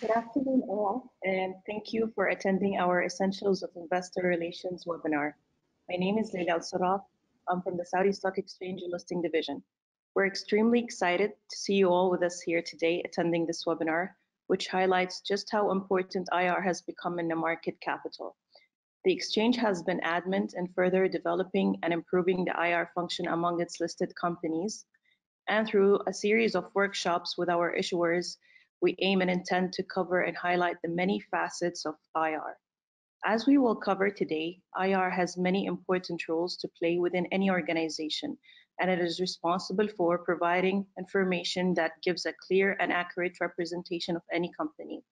Good afternoon, all, and thank you for attending our Essentials of Investor Relations webinar. My name is Leila Al-Sarraf. I'm from the Saudi Stock Exchange Listing Division. We're extremely excited to see you all with us here today attending this webinar, which highlights just how important IR has become in the market capital. The exchange has been adamant in further developing and improving the IR function among its listed companies, and through a series of workshops with our issuers, we aim and intend to cover and highlight the many facets of IR. As we will cover today, IR has many important roles to play within any organization, and it is responsible for providing information that gives a clear and accurate representation of any company.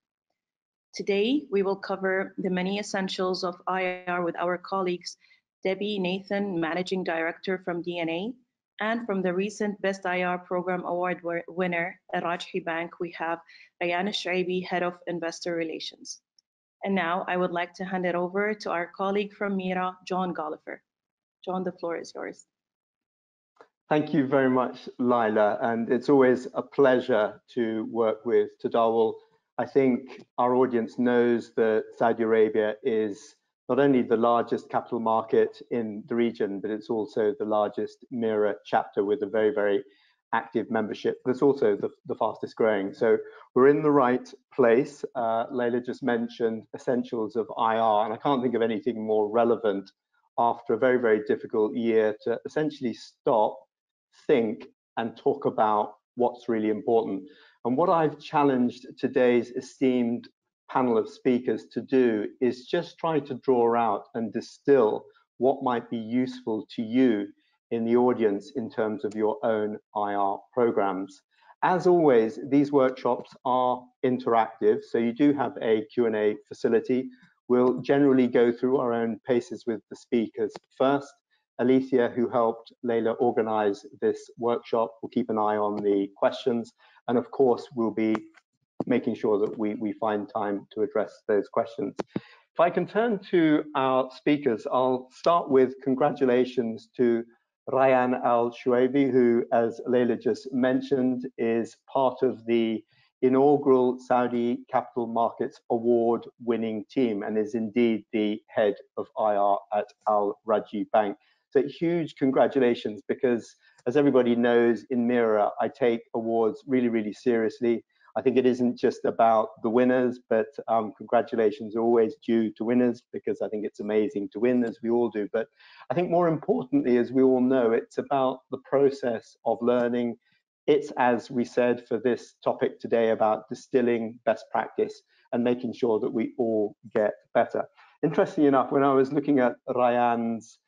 Today, we will cover the many essentials of IR with our colleagues, Debbie Nathan, Managing Director from DNA, and from the recent Best IR Program Award winner at Rajhi Bank, we have Rayan Shuaibi, Head of Investor Relations. And now I would like to hand it over to our colleague from MEIRA, John Gollifer. John, the floor is yours. Thank you very much, Laila, and it's always a pleasure to work with Tadawul I think our audience knows that Saudi Arabia is not only the largest capital market in the region, but it's also the largest MEIRA chapter with a very, very active membership, but it's also the, the fastest growing. So we're in the right place. Uh, Leila just mentioned essentials of IR, and I can't think of anything more relevant after a very, very difficult year to essentially stop, think, and talk about what's really important. And what I've challenged today's esteemed panel of speakers to do is just try to draw out and distill what might be useful to you in the audience in terms of your own IR programs. As always, these workshops are interactive, so you do have a Q&A facility. We'll generally go through our own paces with the speakers first. Alethea, who helped Leila organize this workshop, will keep an eye on the questions. And of course, we'll be making sure that we, we find time to address those questions. If I can turn to our speakers, I'll start with congratulations to Ryan Al Shuaibi, who, as Leila just mentioned, is part of the inaugural Saudi Capital Markets Award winning team and is indeed the head of IR at Al Rajhi Bank. So huge congratulations because as everybody knows in MEIRA, I take awards really, really seriously. I think it isn't just about the winners, but um, congratulations are always due to winners because I think it's amazing to win, as we all do. But I think more importantly, as we all know, it's about the process of learning. It's, as we said for this topic today, about distilling best practice and making sure that we all get better. Interestingly enough, when I was looking at Ryan's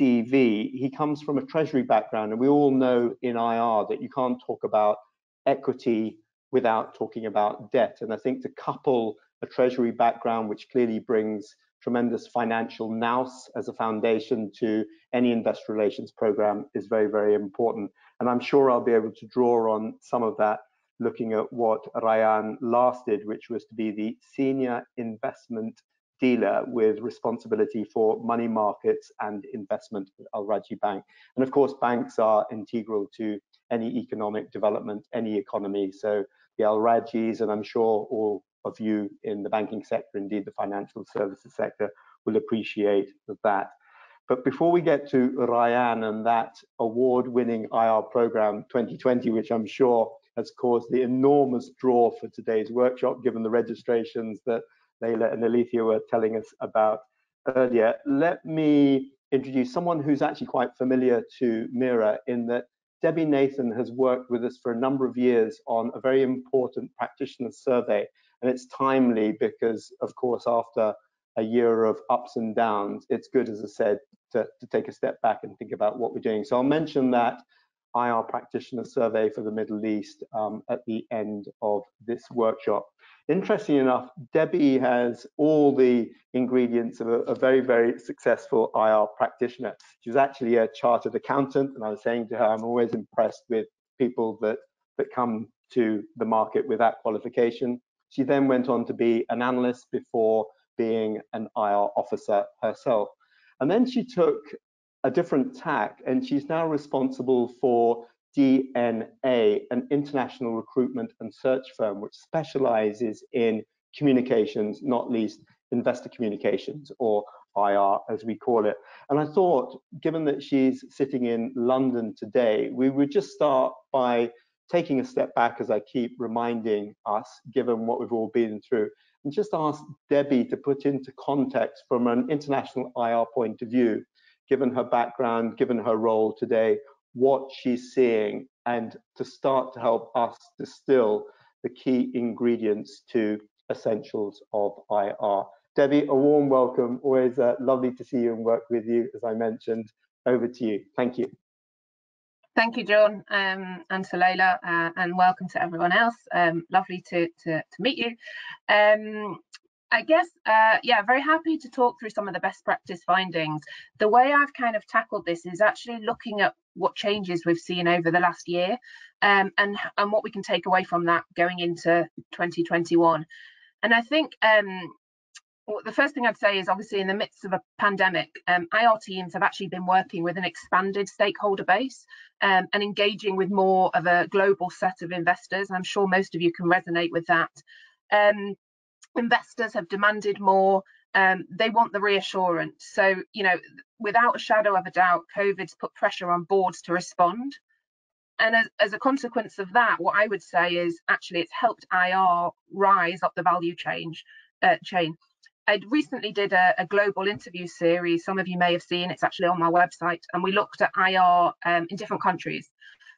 CV, he comes from a treasury background, and we all know in IR that you can't talk about equity without talking about debt. And I think to couple a treasury background, which clearly brings tremendous financial nous as a foundation to any investor relations program, is very, very important. And I'm sure I'll be able to draw on some of that looking at what Ryan last did, which was to be the senior investment dealer with responsibility for money markets and investment at Al Rajhi Bank. And of course, banks are integral to any economic development, any economy. So the Al Rajhis, and I'm sure all of you in the banking sector, indeed the financial services sector, will appreciate that. But before we get to Ryan and that award-winning IR program 2020, which I'm sure has caused the enormous draw for today's workshop, given the registrations that Leila and Alethea were telling us about earlier. Let me introduce someone who's actually quite familiar to MEIRA in that Debbie Nathan has worked with us for a number of years on a very important practitioner survey. And it's timely because, of course, after a year of ups and downs, it's good, as I said, to, to take a step back and think about what we're doing. So I'll mention that IR practitioner survey for the Middle East um, at the end of this workshop. Interesting enough, Debbie has all the ingredients of a, a, very, very successful IR practitioner. She was actually a chartered accountant, and I was saying to her, I'm always impressed with people that, that come to the market with that qualification. She then went on to be an analyst before being an IR officer herself. And then she took a different tack, and she's now responsible for DNA, an international recruitment and search firm which specializes in communications, not least investor communications or IR as we call it. And I thought, given that she's sitting in London today, we would just start by taking a step back, as I keep reminding us, given what we've all been through, and just ask Debbie to put into context from an international IR point of view, given her background, given her role today, what she's seeing, and to start to help us distill the key ingredients to essentials of IR. Debbie, a warm welcome. Always uh, lovely to see you and work with you, as I mentioned. Over to you. Thank you. Thank you, John, um, and to Leila, uh, and welcome to everyone else. Um, lovely to, to, to, meet you. Um, I guess, uh, yeah, very happy to talk through some of the best practice findings. The way I've kind of tackled this is actually looking at what changes we've seen over the last year um, and, and what we can take away from that going into 2021. And I think um, well, the first thing I'd say is obviously in the midst of a pandemic, um, IR teams have actually been working with an expanded stakeholder base um, and engaging with more of a global set of investors. I'm sure most of you can resonate with that. Um, investors have demanded more. Um, they want the reassurance. So, you know, without a shadow of a doubt, COVID's put pressure on boards to respond. And as, as a consequence of that, what I would say is actually it's helped IR rise up the value change, uh, chain. I recently did a, a, global interview series. Some of you may have seen it's actually on my website, and we looked at IR um, in different countries.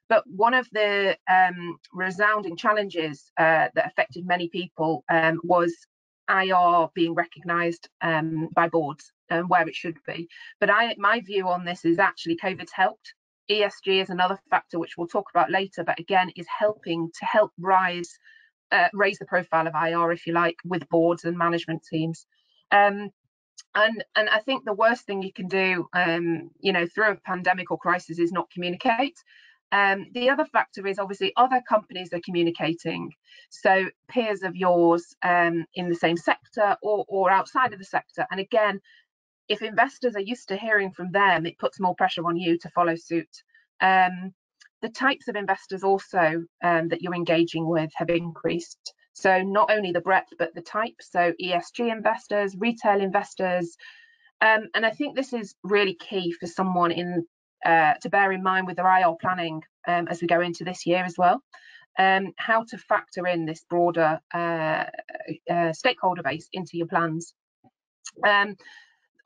But one of the um, resounding challenges uh, that affected many people um, was IR being recognised um, by boards and where it should be. But I, my view on this is actually COVID's helped. ESG is another factor which we'll talk about later, but again is helping to help rise uh, raise the profile of IR, if you like, with boards and management teams. Um, and and I think the worst thing you can do, um, you know, through a pandemic or crisis is not communicate. Um, the other factor is obviously other companies are communicating. So peers of yours um, in the same sector or, or outside of the sector. And again, if investors are used to hearing from them, it puts more pressure on you to follow suit. Um, the types of investors also um, that you're engaging with have increased. So not only the breadth, but the type. So ESG investors, retail investors. Um, and I think this is really key for someone in uh, to bear in mind with their IR planning um, as we go into this year as well. Um, how to factor in this broader uh, uh, stakeholder base into your plans. Um,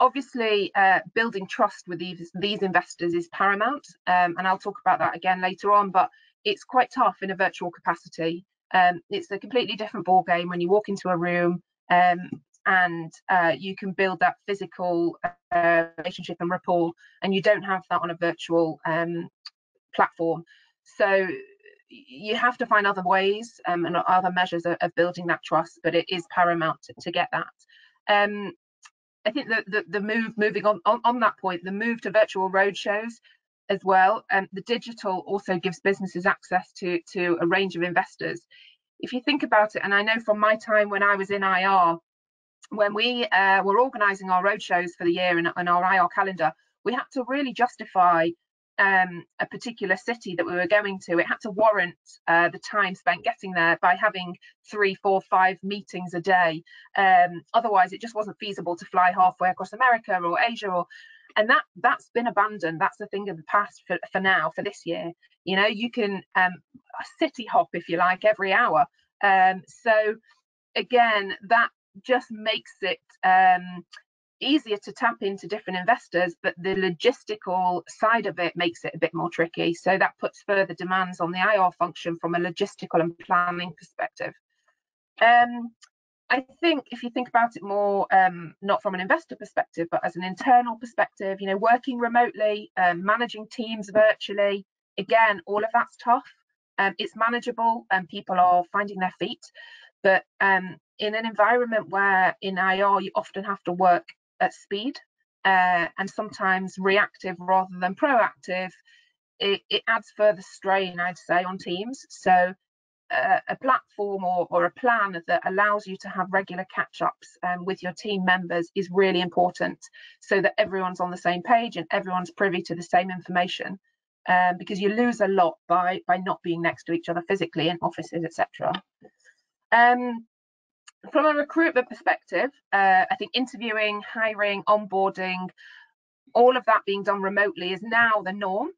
obviously, uh, building trust with these, these investors is paramount, um, and I'll talk about that again later on, but it's quite tough in a virtual capacity. Um, it's a completely different ball game when you walk into a room um, and uh, you can build that physical uh, relationship and rapport, and you don't have that on a virtual um, platform. So you have to find other ways um, and other measures of, of, building that trust, but it is paramount to, to get that. Um, I think the, the, move moving on, on, on that point, the move to virtual roadshows as well. Um, the digital also gives businesses access to, to a range of investors. If you think about it, and I know from my time when I was in IR, when we uh, were organising our roadshows for the year and, and, our IR calendar, we had to really justify um, a particular city that we were going to. It had to warrant uh, the time spent getting there by having three, four, five meetings a day. Um, otherwise, it just wasn't feasible to fly halfway across America or Asia or and that that's been abandoned that's the thing of the past for, for now for this year you know you can um city hop if you like every hour um so again that just makes it um easier to tap into different investors but the logistical side of it makes it a bit more tricky so that puts further demands on the IR function from a logistical and planning perspective um I think if you think about it more, um, not from an investor perspective, but as an internal perspective, you know, working remotely, um, managing teams virtually, again, all of that's tough. Um, it's manageable and people are finding their feet. But um, in an environment where in IR you often have to work at speed uh, and sometimes reactive rather than proactive, it, it adds further strain, I'd say, on teams. So a, platform or, or, a plan that allows you to have regular catch-ups um, with your team members is really important so that everyone's on the same page and everyone's privy to the same information. um, because you lose a lot by by not being next to each other physically in offices, etc. Um, from a recruitment perspective, uh, I think interviewing, hiring, onboarding, all of that being done remotely is now the norm.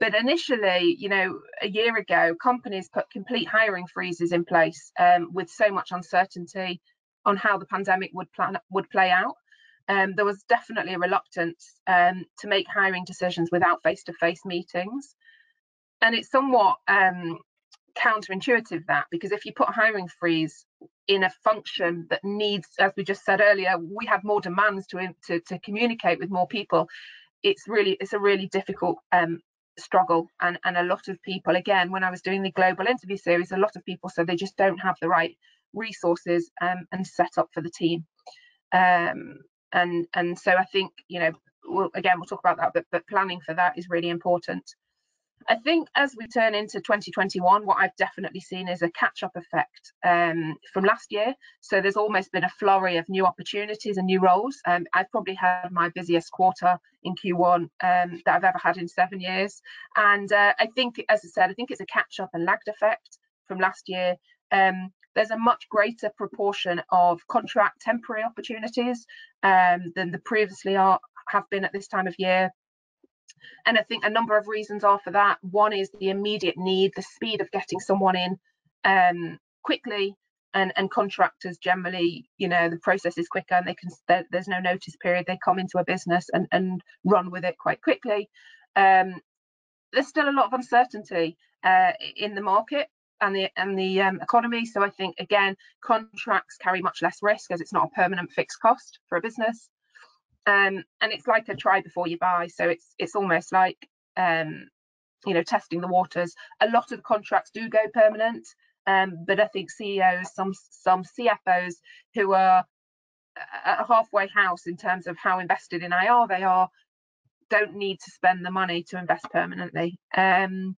But initially, you know, a year ago, companies put complete hiring freezes in place um, with so much uncertainty on how the pandemic would plan would play out. Um, there was definitely a reluctance um, to make hiring decisions without face-to-face meetings, and it's somewhat um, counterintuitive that because if you put hiring freeze in a function that needs, as we just said earlier, we have more demands to to, to communicate with more people. It's really it's a really difficult um, struggle and and a lot of people again when i was doing the global interview series a lot of people said they just don't have the right resources um, and set up for the team um, and and so i think you know we'll, again we'll talk about that but but planning for that is really important I think as we turn into 2021, what I've definitely seen is a catch-up effect um, from last year. So there's almost been a flurry of new opportunities and new roles. Um, I've probably had my busiest quarter in Q1 um, that I've ever had in seven years. And uh, I think, as I said, I think it's a catch-up and lagged effect from last year. Um, there's a much greater proportion of contract temporary opportunities um, than the previously are have been at this time of year and I think a number of reasons are for that. One is the immediate need, the speed of getting someone in um, quickly, and and contractors generally, you know, the process is quicker and they can. There's no notice period. They come into a business and and run with it quite quickly. Um, there's still a lot of uncertainty uh, in the market and the and the um, economy. So I think again, contracts carry much less risk as it's not a permanent fixed cost for a business um, and it's like a try before you buy. So it's it's almost like um, you know testing the waters. A lot of the contracts do go permanent, um, but I think CEOs, some some CFOs who are a halfway house in terms of how invested in IR they are, don't need to spend the money to invest permanently. Um,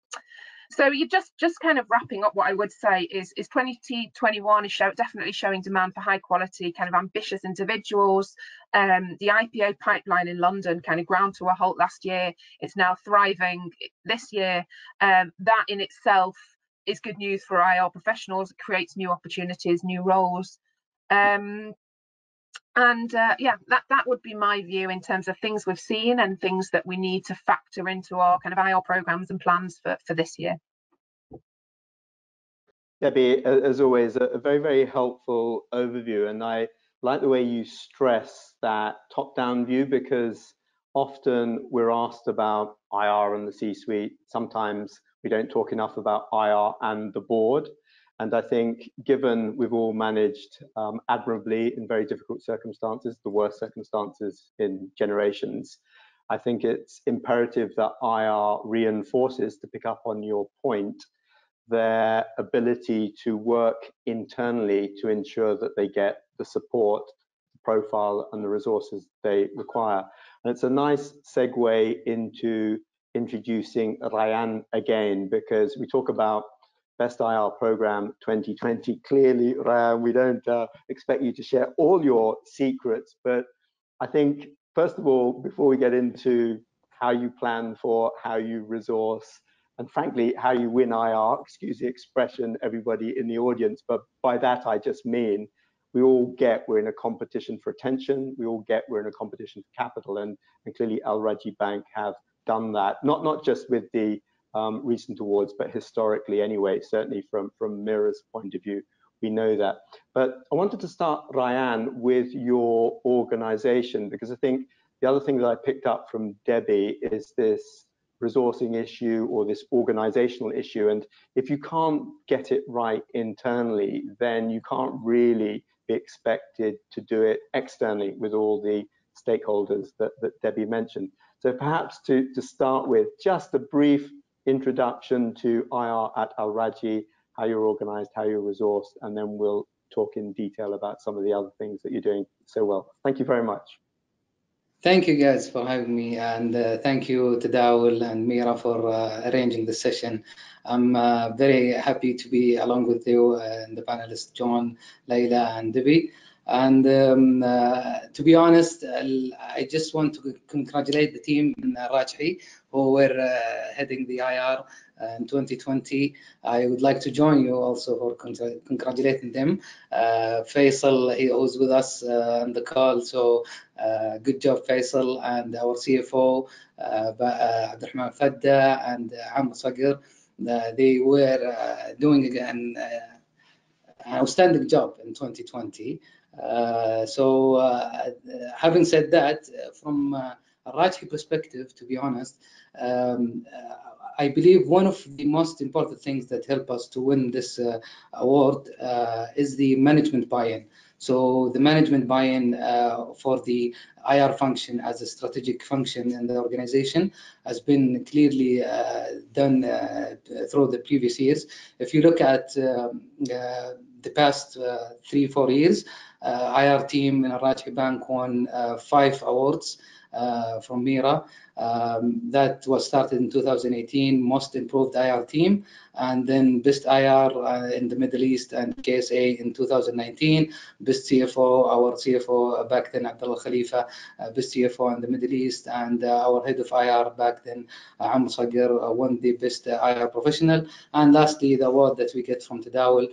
so you just just kind of wrapping up what I would say is is 2021 is show, definitely showing demand for high quality kind of ambitious individuals. Um, the IPO pipeline in London kind of ground to a halt last year. It's now thriving this year. Um, that in itself is good news for IR professionals. It creates new opportunities, new roles. Um, and uh, yeah that that would be my view in terms of things we've seen and things that we need to factor into our kind of IR programs and plans for for this year Debbie, as always, a very, very helpful overview. And I like the way you stress that top down view because often we're asked about IR and the C suite. Sometimes we don't talk enough about IR and the board. And I think given we've all managed um, admirably in very difficult circumstances, the worst circumstances in generations, I think it's imperative that IR reinforces, to pick up on your point, their ability to work internally to ensure that they get the support, the profile, and the resources they require. And it's a nice segue into introducing Ryan again, because we talk about Best IR Program 2020. Clearly, Ryan, we don't uh, expect you to share all your secrets, but I think, first of all, before we get into how you plan for, how you resource, and frankly, how you win IR, excuse the expression, everybody in the audience, but by that I just mean we all get we're in a competition for attention, we all get we're in a competition for capital, and, and clearly Al Rajhi Bank have done that, not, not just with the um, recent awards, but historically anyway, certainly from, from MEIRA's point of view, we know that. But I wanted to start, Ryan, with your organization, because I think the other thing that I picked up from Debbie is this resourcing issue or this organizational issue. And if you can't get it right internally, then you can't really be expected to do it externally with all the stakeholders that, that Debbie mentioned. So perhaps to, to start with, just a brief introduction to IR at Al Rajhi, how you're organized, how you're resourced, and then we'll talk in detail about some of the other things that you're doing so well. Thank you very much. Thank you guys for having me and uh, thank you Tadawul and MEIRA for uh, arranging the session. I'm uh, very happy to be along with you and the panelists John, Layla and Debbie. And um, uh, to be honest, I just want to congratulate the team in Rajhi who were uh, heading the IR uh, in 2020. I would like to join you also for congratulating them. Uh, Faisal, he was with us uh, on the call, so uh, good job, Faisal, and our CFO, uh, Abdurrahman Fadda and uh, Amr Sagir. they were doing an outstanding job in 2020. Uh, so uh, having said that, uh, from a Rajhi perspective, to be honest, um, I believe one of the most important things that help us to win this award is the management buy-in. So the management buy-in uh, for the IR function as a strategic function in the organization has been clearly uh, done uh, through the previous years. If you look at um, the past three, four years, IR team in Rajhi Bank won uh, five awards. uh, from MEIRA. Um, that was started in 2018, most improved IR team, and then best IR uh, in the Middle East and KSA in 2019, best CFO, our CFO back then, Abdullah Khalifa, uh, best CFO in the Middle East, and uh, our head of IR back then, uh, Amr Sagir, won the best IR professional. And lastly, the award that we get from Tadawul,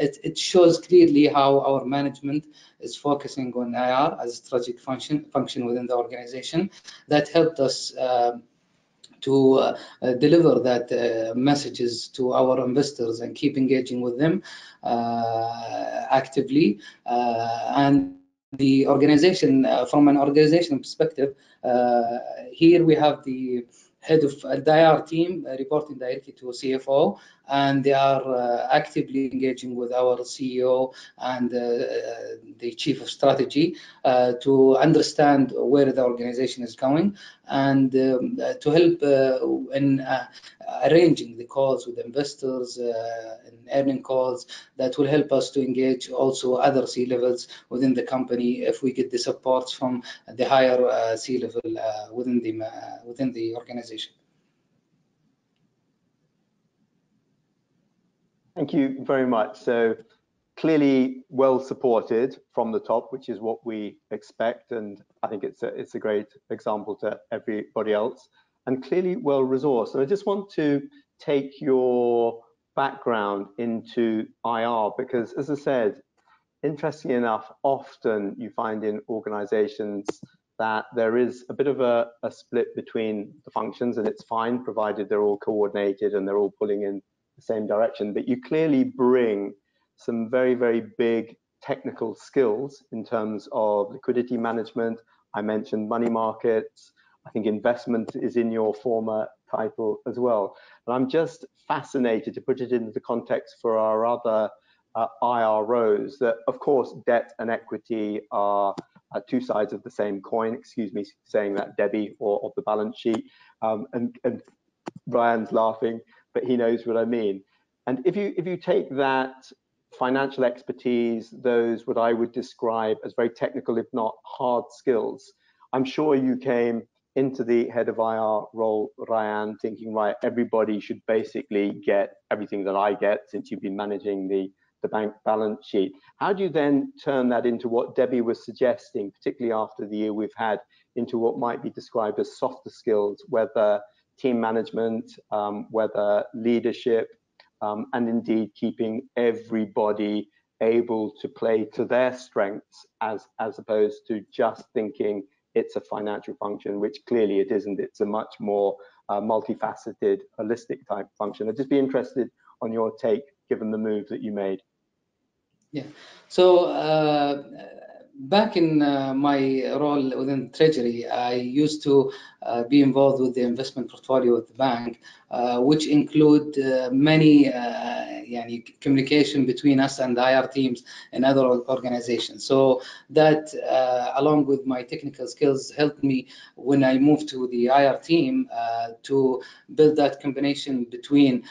it, it shows clearly how our management is focusing on IR as a strategic function function within the organization. That helped us uh, to uh, uh, deliver that uh, messages to our investors and keep engaging with them uh, actively. Uh, and the organization, from an organizational perspective, here we have the head of the IR team reporting directly to CFO, and they are uh, actively engaging with our CEO and uh, the chief of strategy to understand where the organization is going and um, to help in arranging the calls with investors and earning calls that will help us to engage also other C levels within the company if we get the support from the higher uh, C level uh, within the uh, within the organization. Thank you very much. So clearly well supported from the top, which is what we expect. And I think it's a, it's a great example to everybody else and clearly well resourced. And I just want to take your background into IR because as I said, interestingly enough, often you find in organizations that there is a bit of a, a, split between the functions and it's fine provided they're all coordinated and they're all pulling in the same direction, but you clearly bring some very, very big technical skills in terms of liquidity management. I mentioned money markets. I think investment is in your former title as well. And I'm just fascinated to put it into the context for our other uh, IROs that, of course, debt and equity are uh, two sides of the same coin. Excuse me saying that, Debbie, or of the balance sheet. Um, and, and Ryan's laughing but he knows what I mean. And if you if you take that financial expertise, those what I would describe as very technical, if not hard skills, I'm sure you came into the head of IR role, Ryan, thinking, right, everybody should basically get everything that I get since you've been managing the, the bank balance sheet. How do you then turn that into what Debbie was suggesting, particularly after the year we've had, into what might be described as softer skills, whether team management, um, whether leadership, um, and indeed keeping everybody able to play to their strengths as, as opposed to just thinking it's a financial function, which clearly it isn't. It's a much more uh, multifaceted, holistic type function. I'd just be interested on your take, given the move that you made. Yeah, so uh, back in uh, my role within Treasury, I used to uh, be involved with the investment portfolio of the bank, uh, which include uh, many uh, yani, communication between us and IR teams and other organizations. So that, uh, along with my technical skills, helped me when I moved to the IR team to build that combination between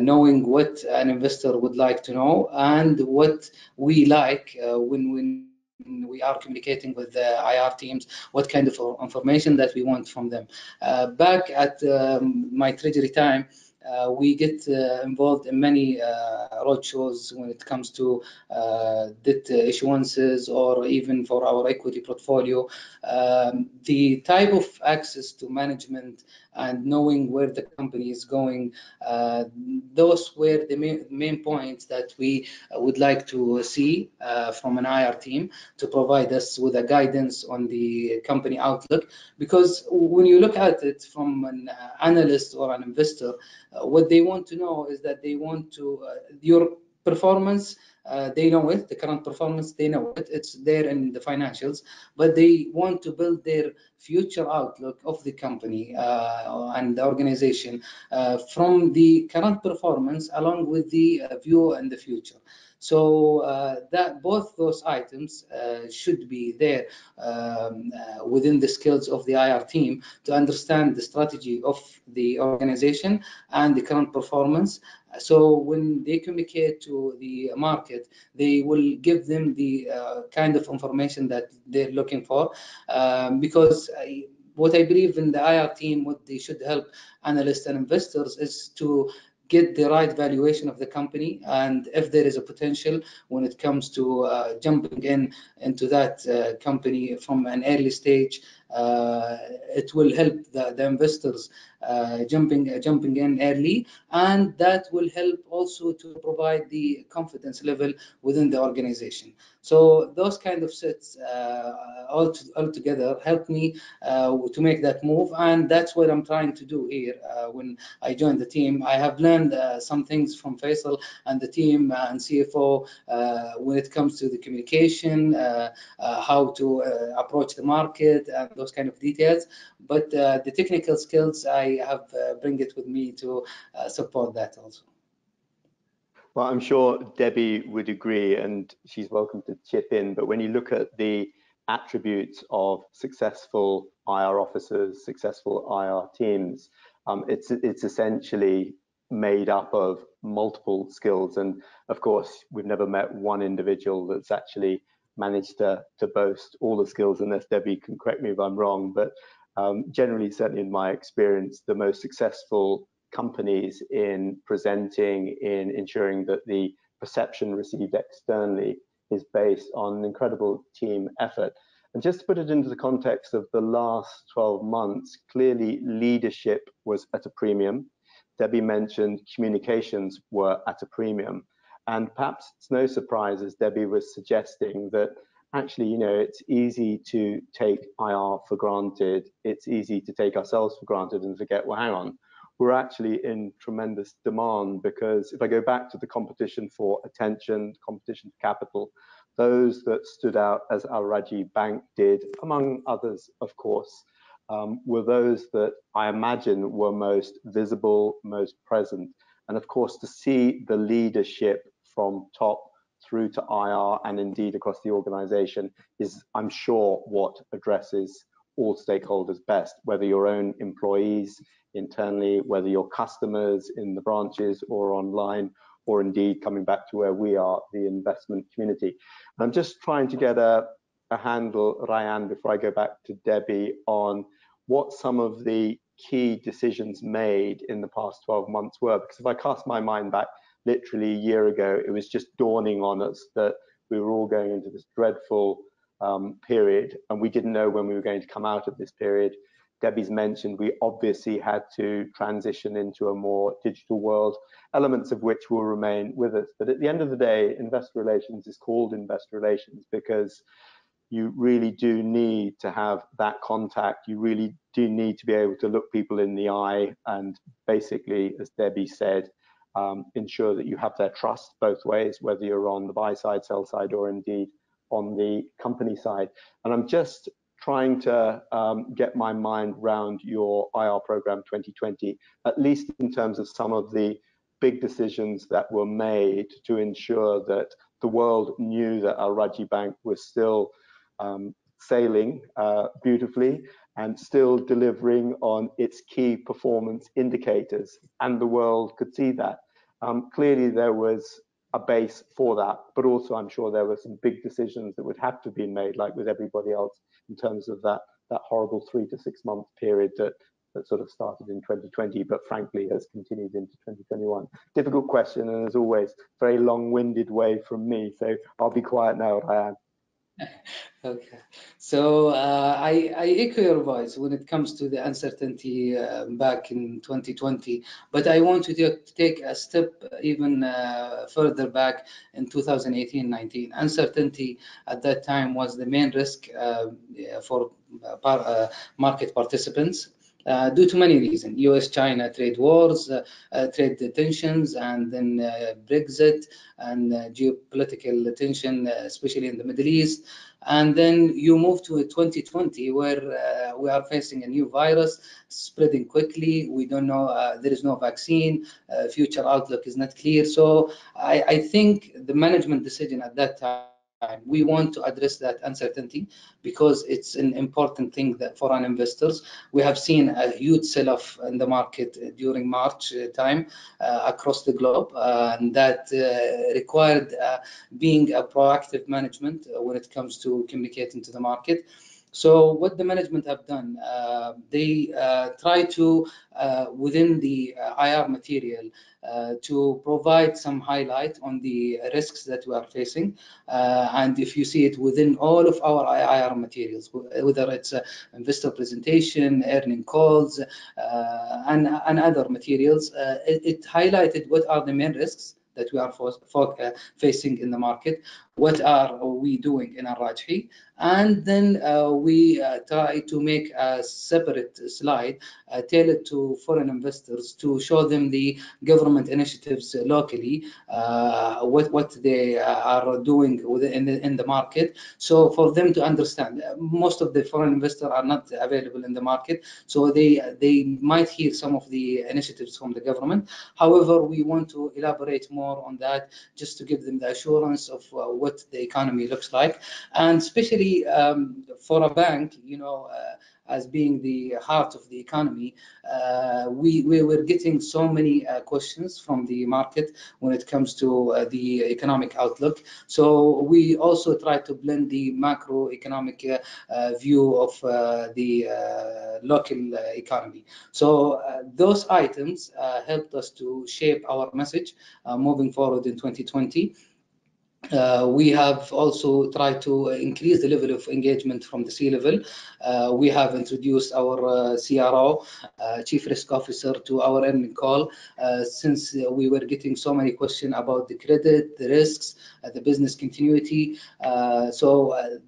knowing what an investor would like to know and what we like when we we are communicating with the IR teams, what kind of information that we want from them. Uh, back at um, my treasury time, uh, we get uh, involved in many uh, roadshows when it comes to uh, debt issuances or even for our equity portfolio. Um, the type of access to management and knowing where the company is going, uh, those were the main, main, points that we would like to see uh, from an IR team to provide us with a guidance on the company outlook. Because when you look at it from an analyst or an investor, uh, what they want to know is that they want to, uh, your performance uh, they know it, the current performance, they know it, it's there in the financials, but they want to build their future outlook of the company uh, and the organization uh, from the current performance along with the uh, view in the future. So uh, that both those items uh, should be there um, uh, within the skills of the IR team to understand the strategy of the organization and the current performance. So when they communicate to the market, they will give them the uh, kind of information that they're looking for um, because I, what I believe in the IR team, what they should help analysts and investors is to get the right valuation of the company and if there is a potential when it comes to uh, jumping in into that uh, company from an early stage Uh, it will help the, the investors uh, jumping uh, jumping in early. And that will help also to provide the confidence level within the organization. So those kind of sets uh, all, to, all together help me uh, to make that move. And that's what I'm trying to do here when I joined the team. I have learned some things from Faisal and the team and CFO when it comes to the communication how to approach the market and those kind of details but uh, the technical skills I have uh, bring it with me to uh, support that also. Well, I'm sure Debbie would agree, and she's welcome to chip in. But when you look at the attributes of successful IR officers, successful IR teams, um, it's it's essentially made up of multiple skills. And of course, we've never met one individual that's actually managed to to boast all the skills. Unless Debbie can correct me if I'm wrong, but um, generally, certainly in my experience, the most successful companies in presenting, in ensuring that the perception received externally is based on an incredible team effort. And just to put it into the context of the last 12 months, clearly leadership was at a premium. Debbie mentioned communications were at a premium. And perhaps it's no surprise, as Debbie was suggesting, that actually, you know, it's easy to take IR for granted. It's easy to take ourselves for granted and forget, well, hang on, we're actually in tremendous demand because if I go back to the competition for attention, competition for capital, those that stood out as Al Rajhi Bank did, among others, of course, um, were those that I imagine were most visible, most present. And of course, to see the leadership from top through to IR and indeed across the organization is, I'm sure, what addresses all stakeholders best, whether your own employees internally, whether your customers in the branches or online, or indeed coming back to where we are, the investment community. I'm just trying to get a, a handle, Ryan, before I go back to Debbie, on what some of the key decisions made in the past 12 months were. Because if I cast my mind back literally a year ago, it was just dawning on us that we were all going into this dreadful um, period and we didn't know when we were going to come out of this period. Debbie's mentioned we obviously had to transition into a more digital world, elements of which will remain with us. But at the end of the day, investor relations is called investor relations because you really do need to have that contact. You really do need to be able to look people in the eye and basically, as Debbie said, um, ensure that you have their trust both ways, whether you're on the buy side, sell side, or indeed on the company side. And I'm just trying to um, get my mind round your IR program 2020, at least in terms of some of the big decisions that were made to ensure that the world knew that Al Rajhi Bank was still um, sailing uh, beautifully and still delivering on its key performance indicators, and the world could see that. Um, clearly, there was a base for that, but also I'm sure there were some big decisions that would have to be made, like with everybody else, in terms of that that horrible three to six month period that that sort of started in 2020, but frankly has continued into 2021? Difficult question, and as always, very long-winded way from me. So I'll be quiet now, Ryan. Okay, so uh, I, I, echo your voice when it comes to the uncertainty uh, back in 2020, but I want to take a step even uh, further back in 2018-19. Uncertainty at that time was the main risk uh, for uh, uh, market participants. Uh, due to many reasons, US-China trade wars, uh, uh, trade tensions, and then Brexit and geopolitical tension, especially in the Middle East. And then you move to 2020, where we are facing a new virus spreading quickly. We don't know, there is no vaccine, future outlook is not clear. So I, I think the management decision at that time we want to address that uncertainty because it's an important thing that for our investors. We have seen a huge sell-off in the market during March uh, time uh, across the globe, uh, and that uh, required uh, being a proactive management uh, when it comes to communicating to the market. So what the management have done, uh, they uh, try to, uh, within the IR material, uh, to provide some highlight on the risks that we are facing. Uh, and if you see it within all of our IR materials, whether it's investor presentation, earning calls, uh, and, and other materials, it, it highlighted what are the main risks that we are for, for, uh, facing in the market. What are we doing in Al-Rajhi? And then uh, we uh, try to make a separate slide uh, tailored to foreign investors to show them the government initiatives locally, uh, what, what they are doing in the, in the market. So for them to understand, most of the foreign investors are not available in the market, so they, they might hear some of the initiatives from the government. However, we want to elaborate more on that just to give them the assurance of uh, what the economy looks like. And especially um, for a bank, you know, uh, as being the heart of the economy, uh, we, we were getting so many uh, questions from the market when it comes to uh, the economic outlook. So we also try to blend the macroeconomic uh, uh, view of uh, the local economy. So those items helped us to shape our message moving forward in 2020. Uh, we have also tried to increase the level of engagement from the C-level. Uh, we have introduced our uh, CRO, uh, Chief Risk Officer, to our earning call uh, since we were getting so many questions about the credit, the risks, uh, the business continuity. so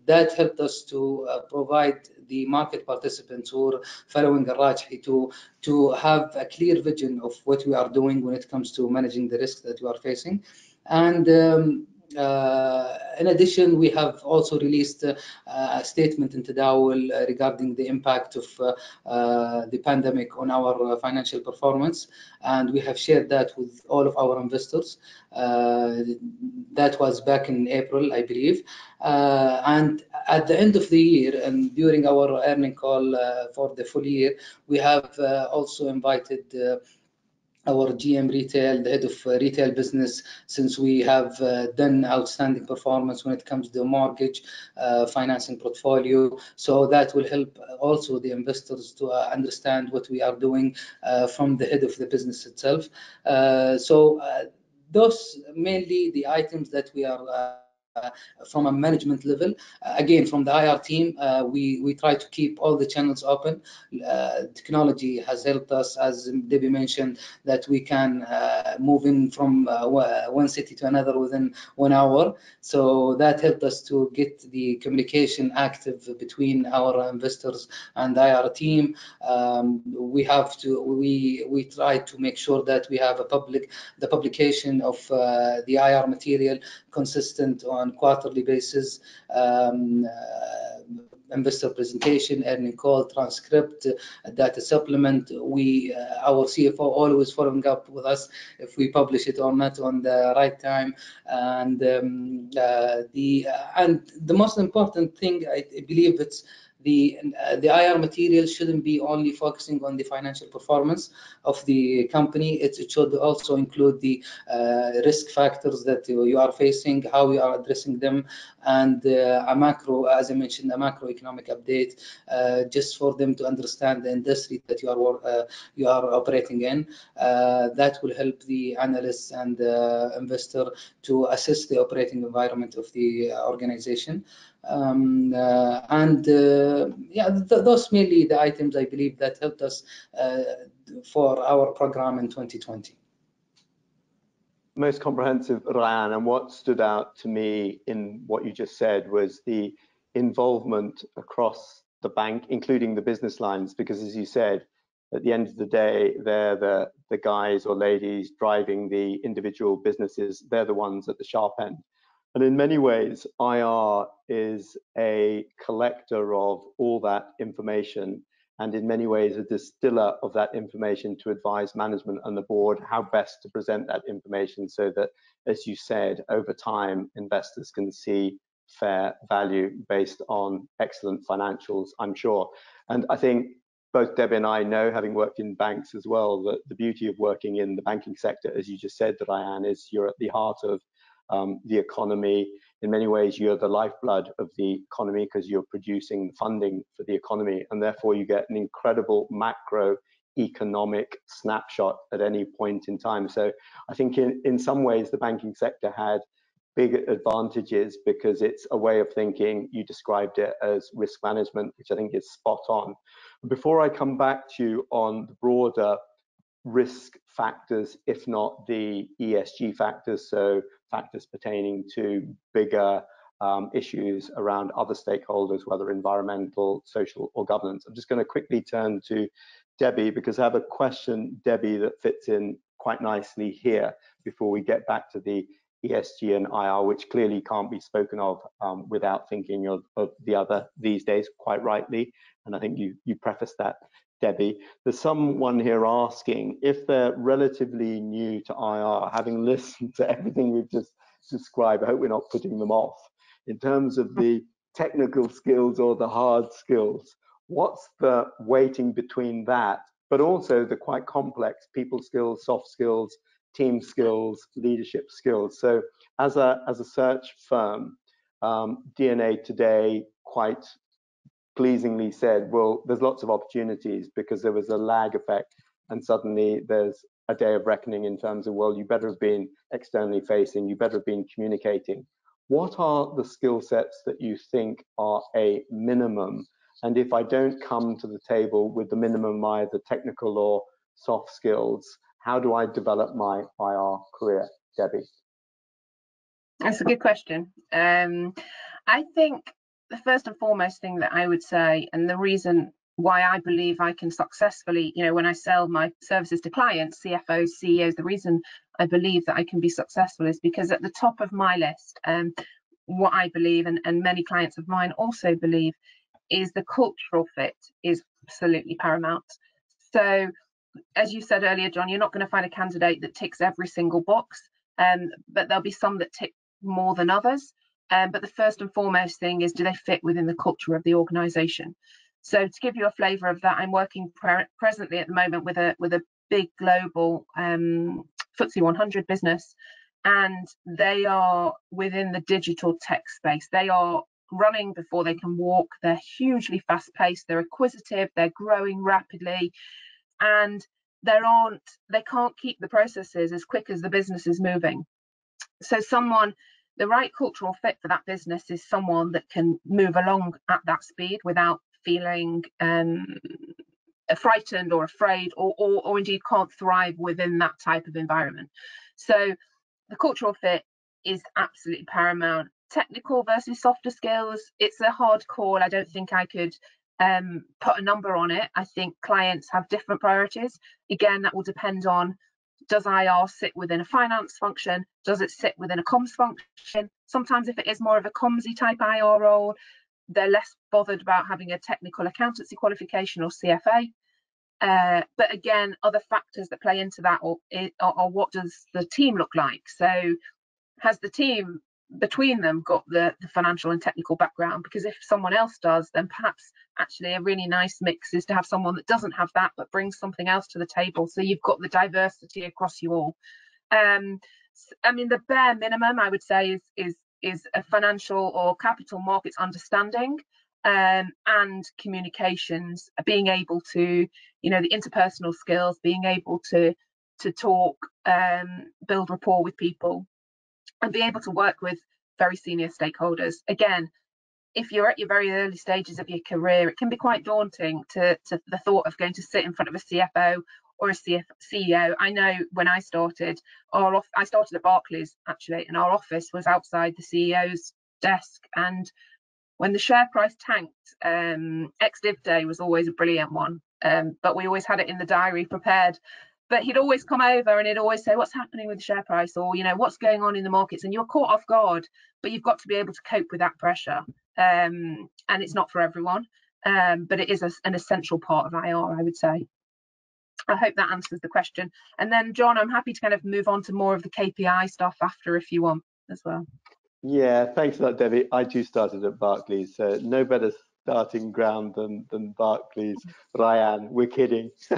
that helped us to provide the market participants who are following Al-Rajhi to, to have a clear vision of what we are doing when it comes to managing the risks that we are facing. And um, uh, Uh, in addition, we have also released uh, a statement in Tadawul uh, regarding the impact of uh, uh, the pandemic on our financial performance, and we have shared that with all of our investors. that was back in April, I believe. and at the end of the year and during our earning call for the full year, we have also invited our GM retail, the head of uh, retail business, since we have uh, done outstanding performance when it comes to the mortgage uh, financing portfolio. So that will help also the investors to uh, understand what we are doing uh, from the head of the business itself. Uh, so those mainly the items that we are uh, from a management level. Uh, again, from the IR team, uh, we, we try to keep all the channels open. technology has helped us, as Debbie mentioned, that we can move in from one city to another within one hour. So that helped us to get the communication active between our investors and IR team. Um, we have to, we, we try to make sure that we have a public, the publication of uh, the IR material consistent on quarterly basis. Um, uh, investor presentation, earning call, transcript, data supplement. We, uh, our CFO, always following up with us if we publish it or not on the right time. And um, uh, the uh, and the most important thing, I believe, it's the uh, the IR material shouldn't be only focusing on the financial performance of the company. It, it should also include the uh, risk factors that you are facing, how you are addressing them, and uh, a macro, as I mentioned, a macroeconomic update, uh, just for them to understand the industry that you are uh, you are operating in. that will help the analysts and investor to assess the operating environment of the organization. Um, uh, and uh, yeah, th those mainly the items I believe that helped us uh, for our program in 2020. Most comprehensive, Ryan, and what stood out to me in what you just said was the involvement across the bank, including the business lines, because as you said, at the end of the day, they're the, the guys or ladies driving the individual businesses. They're the ones at the sharp end. And in many ways, IR is a collector of all that information and in many ways a distiller of that information to advise management and the board how best to present that information so that, as you said, over time, investors can see fair value based on excellent financials, I'm sure. And I think both Debbie and I know, having worked in banks as well, that the beauty of working in the banking sector, as you just said, Ryan, is you're at the heart of um, the economy. In many ways, you're the lifeblood of the economy because you're producing funding for the economy, and therefore you get an incredible macro economic snapshot at any point in time. So I think in, in some ways the banking sector had big advantages because it's a way of thinking. You described it as risk management, which I think is spot on. Before I come back to you on the broader risk factors, if not the ESG factors, so factors pertaining to bigger um, issues around other stakeholders, whether environmental, social, or governance. I'm just going to quickly turn to Debbie because I have a question, Debbie, that fits in quite nicely here before we get back to the ESG and IR, which clearly can't be spoken of um, without thinking of, of, the other these days, quite rightly. And I think you, you prefaced that Debbie. There's someone here asking if they're relatively new to IR, having listened to everything we've just described, I hope we're not putting them off. In terms of the technical skills or the hard skills, what's the weighting between that, but also the quite complex people skills, soft skills, team skills, leadership skills. So as a, as a search firm, um, DNA today quite pleasingly said, well, there's lots of opportunities because there was a lag effect and suddenly there's a day of reckoning in terms of, well, you better have been externally facing, you better have been communicating. What are the skill sets that you think are a minimum? And if I don't come to the table with the minimum either technical or soft skills, how do I develop my IR career, Debbie? That's a good question. Um, I think the first and foremost thing that I would say, and the reason why I believe I can successfully, you know, when I sell my services to clients, CFOs, CEOs, the reason I believe that I can be successful is because at the top of my list, um, what I believe, and, and many clients of mine also believe, is the cultural fit is absolutely paramount. So, as you said earlier, John, you're not going to find a candidate that ticks every single box, um, but there'll be some that tick more than others. Um, but the first and foremost thing is do they fit within the culture of the organisation? So to give you a flavour of that, I'm working pre presently at the moment with a with a big global um, FTSE 100 business, and they are within the digital tech space. They are running before they can walk. They're hugely fast paced. They're acquisitive. They're growing rapidly, and there aren't they can't keep the processes as quick as the business is moving. So someone the right cultural fit for that business is someone that can move along at that speed without feeling um, frightened or afraid or, or, or indeed can't thrive within that type of environment. So the cultural fit is absolutely paramount. Technical versus softer skills, it's a hard call. I don't think I could um, put a number on it. I think clients have different priorities. Again, that will depend on does IR sit within a finance function? Does it sit within a comms function? Sometimes if it is more of a commsy type IR role, they're less bothered about having a technical accountancy qualification or CFA. Uh, but again, other factors that play into that or, what does the team look like? So has the team between them got the, the financial and technical background because if someone else does then perhaps actually a really nice mix is to have someone that doesn't have that but brings something else to the table. So you've got the diversity across you all. Um, i mean the bare minimum i would say is is is a financial or capital markets understanding um, and communications being able to you know the interpersonal skills being able to to talk um, build rapport with people and be able to work with very senior stakeholders. Again, if you're at your very early stages of your career, it can be quite daunting to, to the thought of going to sit in front of a CFO or a CF, CEO. I know when I started, our I started at Barclays actually, and our office was outside the CEO's desk. And when the share price tanked, um, ex-div day was always a brilliant one, um, but we always had it in the diary prepared but he'd always come over and he'd always say what's happening with the share price? or you know what's going on in the markets? And you're caught off guard but you've got to be able to cope with that pressure um, and it's not for everyone um, but it is a, an essential part of ir i would say. I hope that answers the question. And then john i'm happy to kind of move on to more of the kpi stuff after if you want as well. Yeah thanks for that debbie. I too started at barclays so no better starting ground than than barclays ryan we're kidding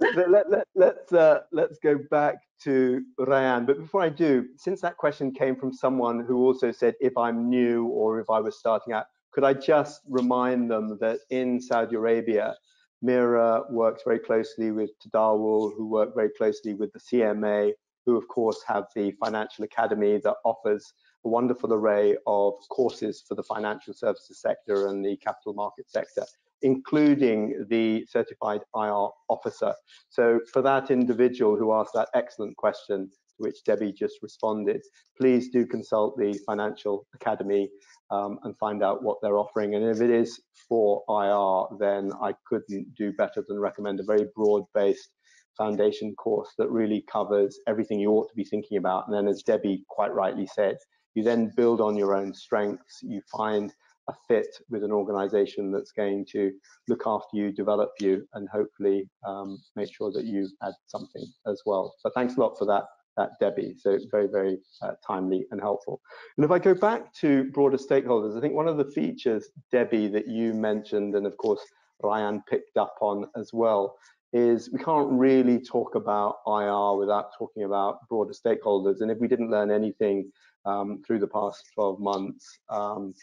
let, let, let's, uh, let's go back to Ryan. But before I do, since that question came from someone who also said, if I'm new or if I was starting out, could I just remind them that in Saudi Arabia, MEIRA works very closely with Tadawul, who work very closely with the CMA, who of course have the Financial Academy that offers a wonderful array of courses for the financial services sector and the capital market sector including the certified IR officer. So for that individual who asked that excellent question, to which Debbie just responded, please do consult the Financial Academy um, and find out what they're offering. And if it is for IR, then I couldn't do better than recommend a very broad-based foundation course that really covers everything you ought to be thinking about. And then as Debbie quite rightly said, you then build on your own strengths, you find a fit with an organization that's going to look after you, develop you, and hopefully um, make sure that you add something as well. So thanks a lot for that, that Debbie. So very, very uh, timely and helpful. And if I go back to broader stakeholders, I think one of the features, Debbie, that you mentioned, and of course Ryan picked up on as well, is we can't really talk about IR without talking about broader stakeholders. And if we didn't learn anything um, through the past 12 months, um,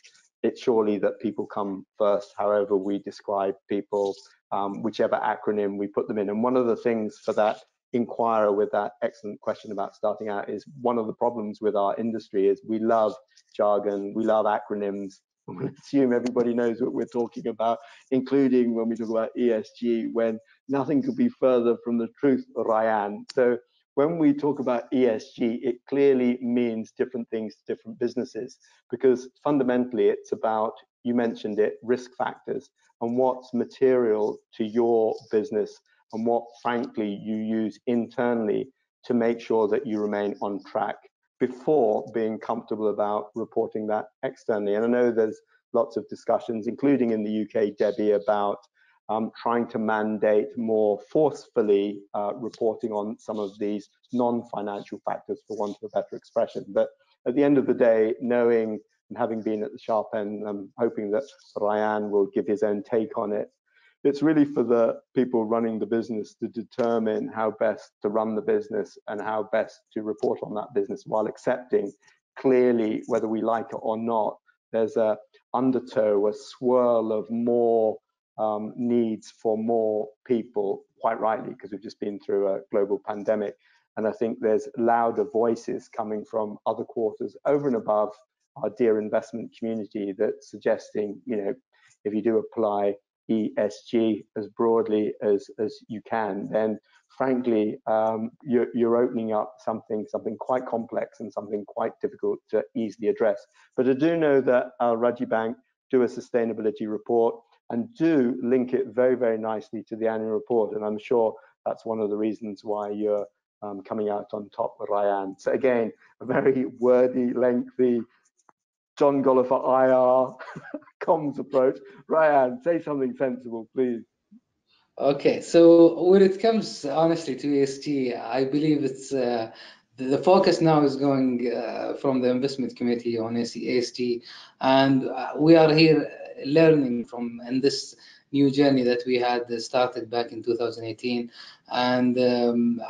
it's surely that people come first, however we describe people, um, whichever acronym we put them in. And one of the things for that inquirer with that excellent question about starting out is one of the problems with our industry is we love jargon, we love acronyms, we assume everybody knows what we're talking about, including when we talk about ESG, when nothing could be further from the truth, Ryan. So when we talk about ESG, it clearly means different things to different businesses because fundamentally it's about, you mentioned it, risk factors and what's material to your business and what frankly you use internally to make sure that you remain on track before being comfortable about reporting that externally. And I know there's lots of discussions, including in the UK, Debbie, about um, trying to mandate more forcefully uh, reporting on some of these non-financial factors, for want of a better expression. But at the end of the day, knowing and having been at the sharp end, I'm hoping that Ryan will give his own take on it. It's really for the people running the business to determine how best to run the business and how best to report on that business while accepting clearly, whether we like it or not, there's a undertow, a swirl of more um, needs for more people, quite rightly, because we've just been through a global pandemic. And I think there's louder voices coming from other quarters over and above our dear investment community that suggesting, you know, if you do apply ESG as broadly as, as you can, then frankly, um, you're, you're, opening up something, something quite complex and something quite difficult to easily address. But I do know that Al Rajhi Bank do a sustainability report and do link it very, very nicely to the annual report. And I'm sure that's one of the reasons why you're um, coming out on top, Ryan. So again, a very wordy, lengthy John Gollifer IR comms approach. Ryan, say something sensible, please. Okay, so when it comes honestly to ESG, I believe it's uh, the, focus now is going uh, from the investment committee on ESG, and uh, we are here learning from in this new journey that we had started back in 2018. And um,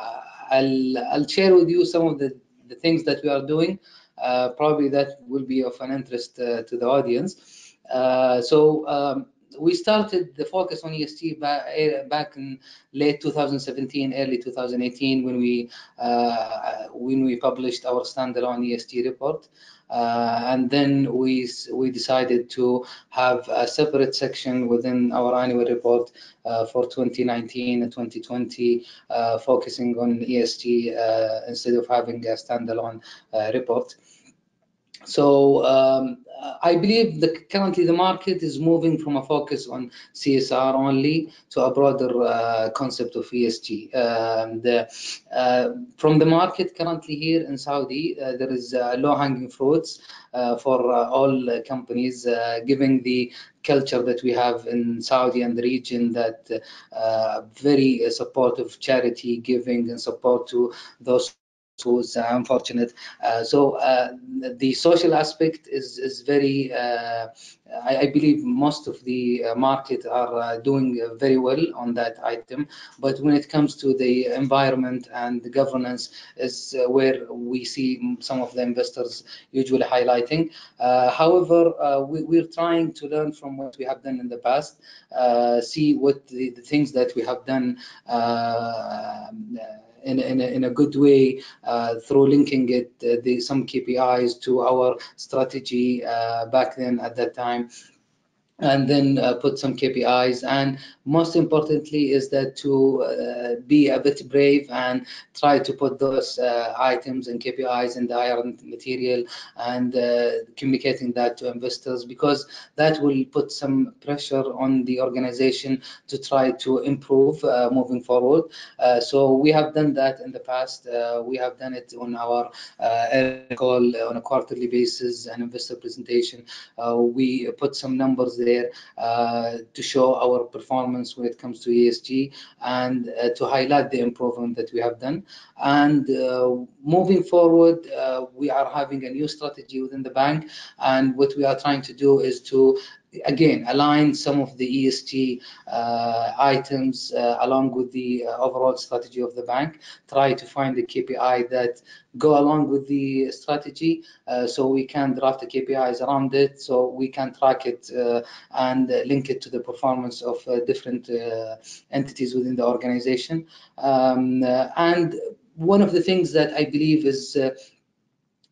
I'll I'll share with you some of the the things that we are doing. Uh, probably that will be of an interest uh, to the audience. Uh, so. Um, we started the focus on back, eh, back in late 2017, early 2018, when we uh, when we published our standalone ESG report. Uh, and then we we decided to have a separate section within our annual report uh, for 2019 and 2020, uh, focusing on ESG instead of having a standalone report. So um, I believe that currently the market is moving from a focus on CSR only to a broader uh, concept of ESG. Um, the, uh, from the market currently here in Saudi, uh, there is uh, low-hanging fruits uh, for uh, all companies, given the culture that we have in Saudi and the region that very supportive charity giving and support to those was uh, unfortunate. Uh, so uh, the social aspect is is very. Uh, I, I, believe most of the uh, market are uh, doing very well on that item, but when it comes to the environment and the governance, is where we see some of the investors usually highlighting. however, we, are trying to learn from what we have done in the past, see what the, the, things that we have done in, in, a, in a good way uh, through linking it uh, the, some KPIs to our strategy uh, back then at that time and then uh, put some KPIs. And most importantly is that to uh, be a bit brave and try to put those uh, items and KPIs in the IR material and uh, communicating that to investors because that will put some pressure on the organization to try to improve uh, moving forward. Uh, so we have done that in the past. we have done it on our call on a quarterly basis and investor presentation. we put some numbers there uh, to show our performance when it comes to ESG and uh, to highlight the improvement that we have done. And uh, moving forward, we are having a new strategy within the bank. And what we are trying to do is to again align some of the ESG uh, items uh, along with the uh, overall strategy of the bank. Try to find the KPI that go along with the strategy uh, so we can draft the KPIs around it so we can track it uh, and link it to the performance of different entities within the organization. Um, and one of the things that I believe is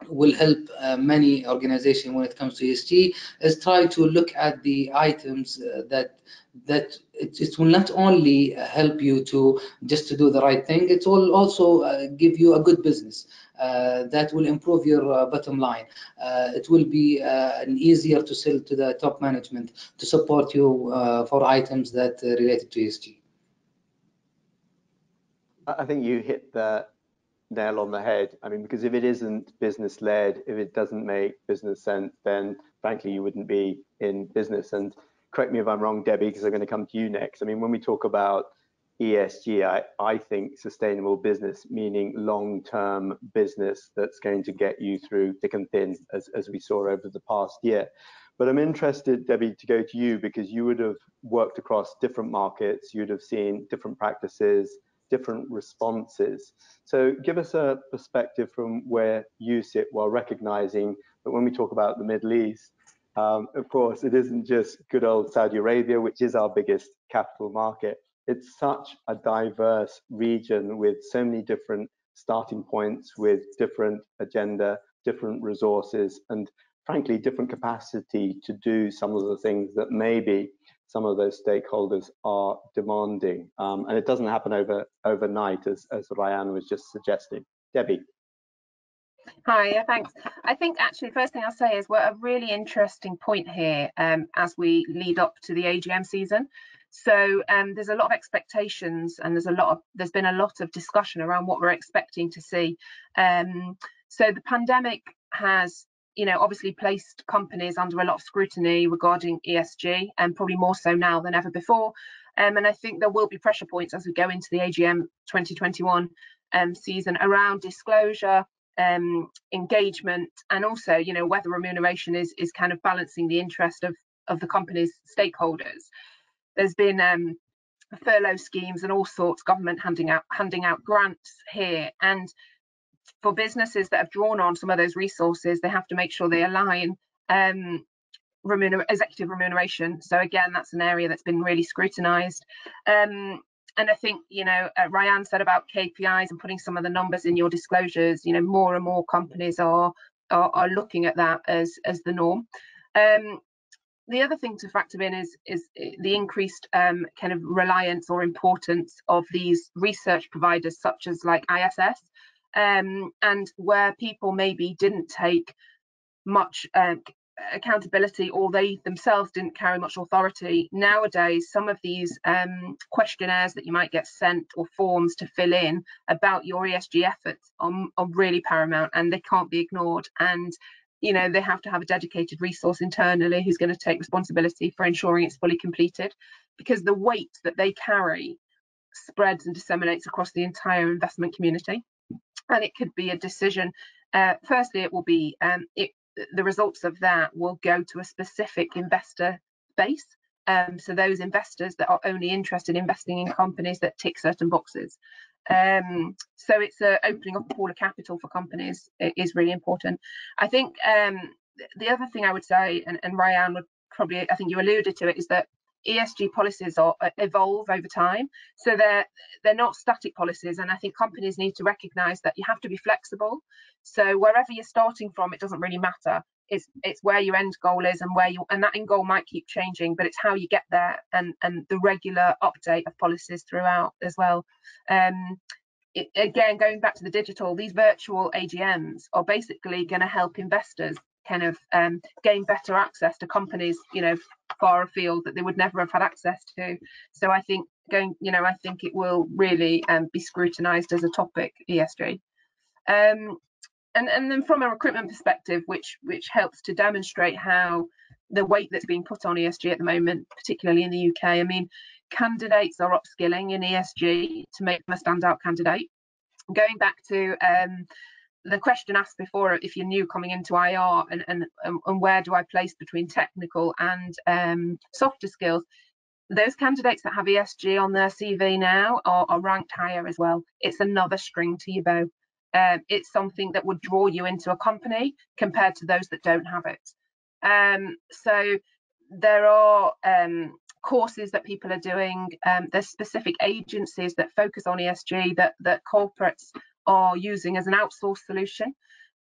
will help uh, many organizations when it comes to ESG is try to look at the items uh, that that it, it, will not only help you to just to do the right thing it will also uh, give you a good business uh, that will improve your uh, bottom line. Uh, it will be an easier to sell to the top management to support you for items that related to ESG I think you hit the nail on the head. I mean, because if it isn't business led, if it doesn't make business sense, then frankly, you wouldn't be in business. And correct me if I'm wrong, Debbie, because I'm going to come to you next. I mean, when we talk about ESG, I, I think sustainable business, meaning long term business that's going to get you through thick and thin, as, as we saw over the past year. But I'm interested, Debbie, to go to you because you would have worked across different markets, you'd have seen different practices, different responses. So give us a perspective from where you sit while recognizing that when we talk about the Middle East, um, of course, it isn't just good old Saudi Arabia, which is our biggest capital market. It's such a diverse region with so many different starting points, with different agenda, different resources, and frankly, different capacity to do some of the things that maybe some of those stakeholders are demanding. Um, and it doesn't happen over overnight, as, as Ryan was just suggesting. Debbie. Hi, yeah, thanks. I think actually the first thing I'll say is we're a really interesting point here um, as we lead up to the AGM season. So um, there's a lot of expectations and there's a lot of there's been a lot of discussion around what we're expecting to see. Um, so the pandemic has you know, obviously placed companies under a lot of scrutiny regarding ESG, and probably more so now than ever before. Um, and I think there will be pressure points as we go into the AGM 2021 um, season around disclosure, um, engagement, and also, you know, whether remuneration is is kind of balancing the interest of of the company's stakeholders. There's been um, furlough schemes and all sorts, government handing out handing out grants here, and for businesses that have drawn on some of those resources, they have to make sure they align um, remuner executive remuneration. So again, that's an area that's been really scrutinised. Um, and I think, you know, uh, Ryan said about KPIs and putting some of the numbers in your disclosures, you know, more and more companies are are, are looking at that as as the norm. Um, the other thing to factor in is is the increased um, kind of reliance or importance of these research providers such as like ISS um, and where people maybe didn't take much uh, accountability or they themselves didn't carry much authority. Nowadays, some of these um, questionnaires that you might get sent or forms to fill in about your ESG efforts are, are really paramount and they can't be ignored. And you know they have to have a dedicated resource internally who's going to take responsibility for ensuring it's fully completed because the weight that they carry spreads and disseminates across the entire investment community and it could be a decision uh, firstly it will be um, it, the results of that will go to a specific investor base. Um, so those investors that are only interested in investing in companies that tick certain boxes. Um, so it's uh, opening up a pool of capital for companies is really important. I think um, the other thing I would say, and, and Ryan would probably, I think you alluded to it, is that ESG policies are, uh, evolve over time. So they're they're not static policies, and I think companies need to recognise that you have to be flexible. So wherever you're starting from, it doesn't really matter. It's it's where your end goal is, and where you and that end goal might keep changing, but it's how you get there, and and the regular update of policies throughout as well. Um, it, again, going back to the digital, these virtual AGMs are basically going to help investors kind of um, gain better access to companies, you know, far afield that they would never have had access to. So I think going, you know, I think it will really um, be scrutinised as a topic ESG. Um, and and then from a recruitment perspective, which which helps to demonstrate how the weight that's being put on ESG at the moment, particularly in the UK. I mean, candidates are upskilling in ESG to make them a standout candidate. Going back to um, the question asked before if you're new coming into IR and, and, and where do I place between technical and um, softer skills, those candidates that have ESG on their CV now are, are ranked higher as well. It's another string to your bow. Um, it's something that would draw you into a company compared to those that don't have it. Um, so there are um, courses that people are doing. Um, there's specific agencies that focus on ESG that that corporates are using as an outsourced solution.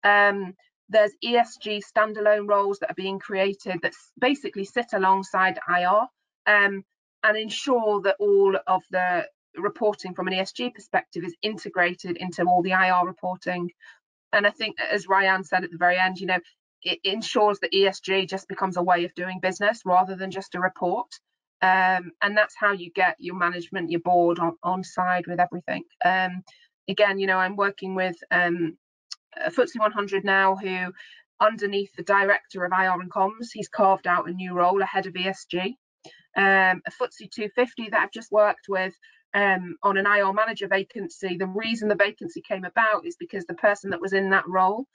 Um, there's ESG standalone roles that are being created that basically sit alongside IR um, and ensure that all of the reporting from an ESG perspective is integrated into all the IR reporting. And I think, as Ryan said at the very end, you know, it ensures that ESG just becomes a way of doing business rather than just a report. Um, and that's how you get your management, your board on, on side with everything. Um, again, you know, I'm working with um, a FTSE 100 now who, underneath the director of IR and comms, he's carved out a new role ahead of ESG. Um, a FTSE 250 that I've just worked with um, on an IR manager vacancy. The reason the vacancy came about is because the person that was in that role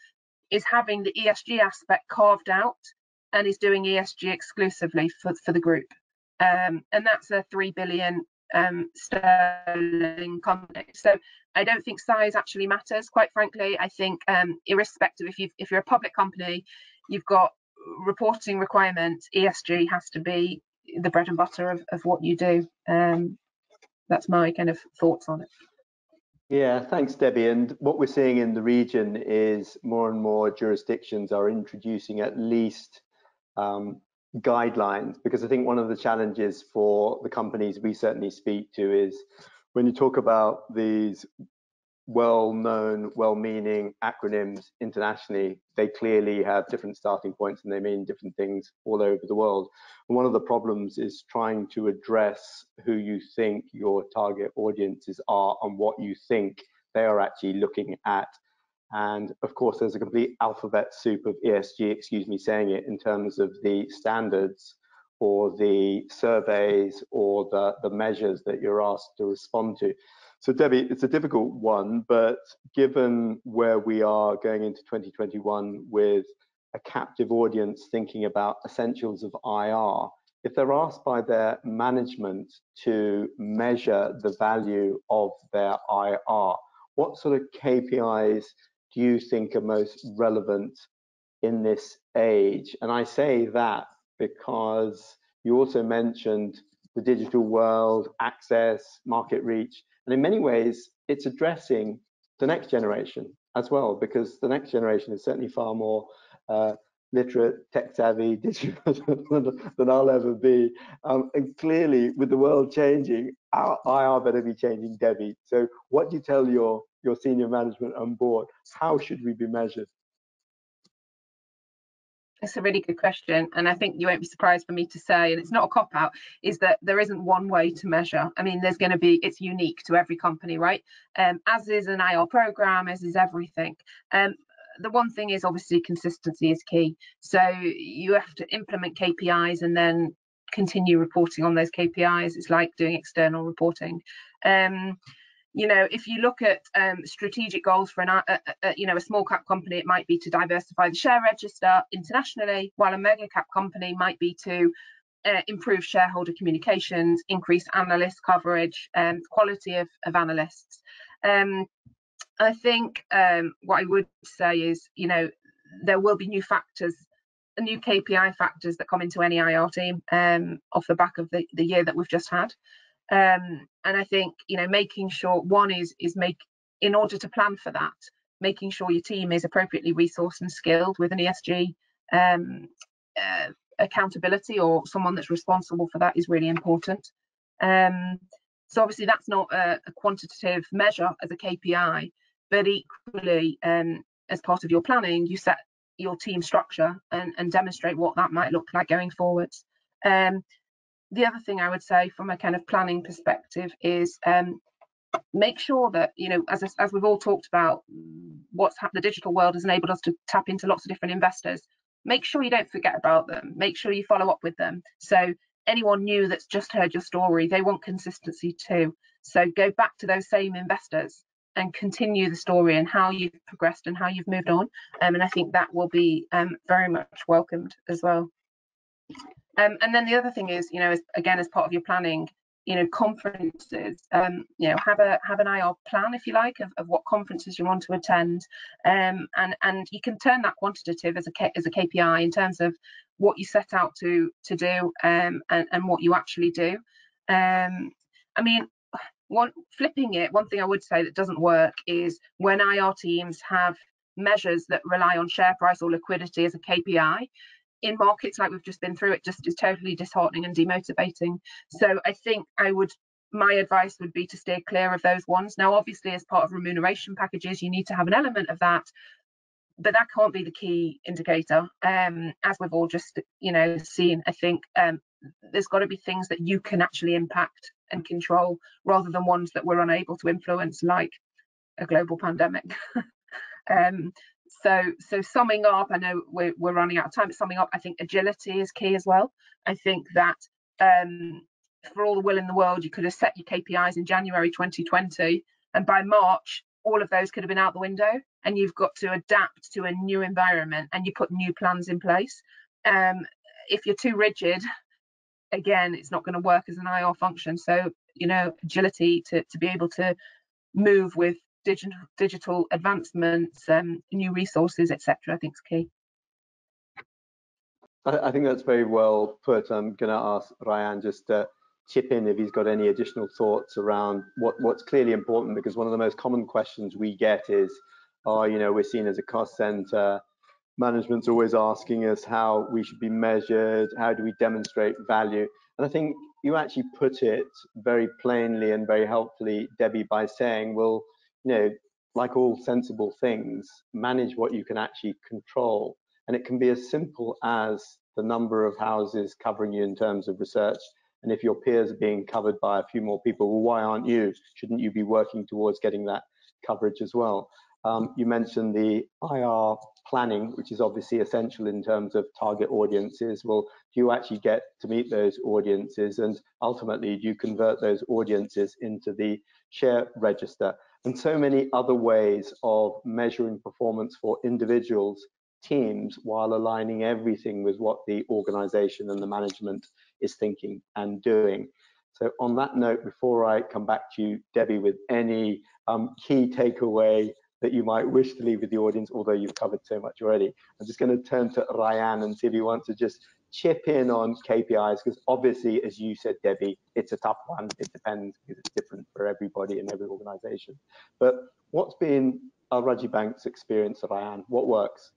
is having the ESG aspect carved out and is doing ESG exclusively for, for the group. Um, and that's a 3 billion um, sterling company. So I don't think size actually matters. Quite frankly, I think um, irrespective if you if you're a public company, you've got reporting requirements. ESG has to be the bread and butter of, of what you do. Um, that's my kind of thoughts on it. Yeah, thanks, Debbie. And what we're seeing in the region is more and more jurisdictions are introducing at least um, guidelines because I think one of the challenges for the companies we certainly speak to is when you talk about these well-known, well-meaning acronyms internationally, they clearly have different starting points and they mean different things all over the world. And one of the problems is trying to address who you think your target audiences are and what you think they are actually looking at and of course, there's a complete alphabet soup of ESG, excuse me saying it, in terms of the standards or the surveys or the, the measures that you're asked to respond to. So Debbie, it's a difficult one, but given where we are going into 2021 with a captive audience thinking about essentials of IR, if they're asked by their management to measure the value of their IR, what sort of KPIs do you think are most relevant in this age? And I say that because you also mentioned the digital world, access, market reach, and in many ways, it's addressing the next generation as well, because the next generation is certainly far more uh, literate, tech savvy, digital than I'll ever be. Um, and clearly, with the world changing, our IR better be changing, Debbie. So, what do you tell your your senior management on board? How should we be measured? It's a really good question, and I think you won't be surprised for me to say, and it's not a cop out, is that there isn't one way to measure. I mean, there's going to be it's unique to every company, right? Um, as is an IR program, as is everything. Um, the one thing is obviously consistency is key. So you have to implement KPIs and then continue reporting on those KPIs. It's like doing external reporting. Um, you know, if you look at um, strategic goals for an, a, a, you know, a small cap company, it might be to diversify the share register internationally, while a mega cap company might be to uh, improve shareholder communications, increase analyst coverage, and um, quality of, of analysts. Um, I think um, what I would say is, you know, there will be new factors, new KPI factors that come into any IR team um, off the back of the, the year that we've just had. Um, and I think, you know, making sure one is is make in order to plan for that, making sure your team is appropriately resourced and skilled with an ESG um, uh, accountability or someone that's responsible for that is really important. Um, so obviously that's not a, a, quantitative measure as a KPI, but equally um, as part of your planning you set your team structure and, and demonstrate what that might look like going forwards um, the other thing i would say from a kind of planning perspective is um, make sure that you know as, as we've all talked about what's the digital world has enabled us to tap into lots of different investors make sure you don't forget about them make sure you follow up with them so anyone new that's just heard your story they want consistency too so go back to those same investors and continue the story and how you've progressed and how you've moved on. Um, and I think that will be um, very much welcomed as well. Um, and then the other thing is, you know, again, as part of your planning, you know, conferences, um, you know, have a have an IR plan, if you like, of, of what conferences you want to attend, um, and and you can turn that quantitative as a as a KPI in terms of what you set out to to do um, and and what you actually do. Um, I mean, one flipping it one thing i would say that doesn't work is when ir teams have measures that rely on share price or liquidity as a kpi in markets like we've just been through it just is totally disheartening and demotivating. So i think i would my advice would be to steer clear of those ones. Now obviously as part of remuneration packages you need to have an element of that but that can't be the key indicator um, as we've all just you know seen i think um, there's got to be things that you can actually impact and control rather than ones that we're unable to influence like a global pandemic. Um, so so summing up i know we're, we're running out of time but summing up i think agility is key as well i think that um, for all the will in the world you could have set your kpis in january 2020 and by march all of those could have been out the window and you've got to adapt to a new environment and you put new plans in place um, if you're too rigid again, it's not going to work as an IR function. So, you know, agility to, to be able to move with digital digital advancements, um, new resources, etc. I think is key. I, think that's very well put. I'm going to ask Ryan just to chip in if he's got any additional thoughts around what, what's clearly important, because one of the most common questions we get is, oh, you know, we're seen as a cost center management's always asking us how we should be measured, how do we demonstrate value. And I think you actually put it very plainly and very helpfully, Debbie, by saying, well, you know, like all sensible things, manage what you can actually control. And it can be as simple as the number of houses covering you in terms of research. And if your peers are being covered by a few more people, well, why aren't you? Shouldn't you be working towards getting that coverage as well? Um, you mentioned the IR planning, which is obviously essential in terms of target audiences. Well, do you actually get to meet those audiences and ultimately do you convert those audiences into the share register? And so many other ways of measuring performance for individuals, teams, while aligning everything with what the organization and the management is thinking and doing. So on that note, before I come back to you, Debbie, with any um, key takeaway that you might wish to leave with the audience, although you've covered so much already. I'm just going to turn to Ryan and see if he wants to just chip in on KPIs, because obviously, as you said, Debbie, it's a tough one. It depends because it's different for everybody and every organization. But what's been Al Rajhi Bank's experience, Ryan? What works?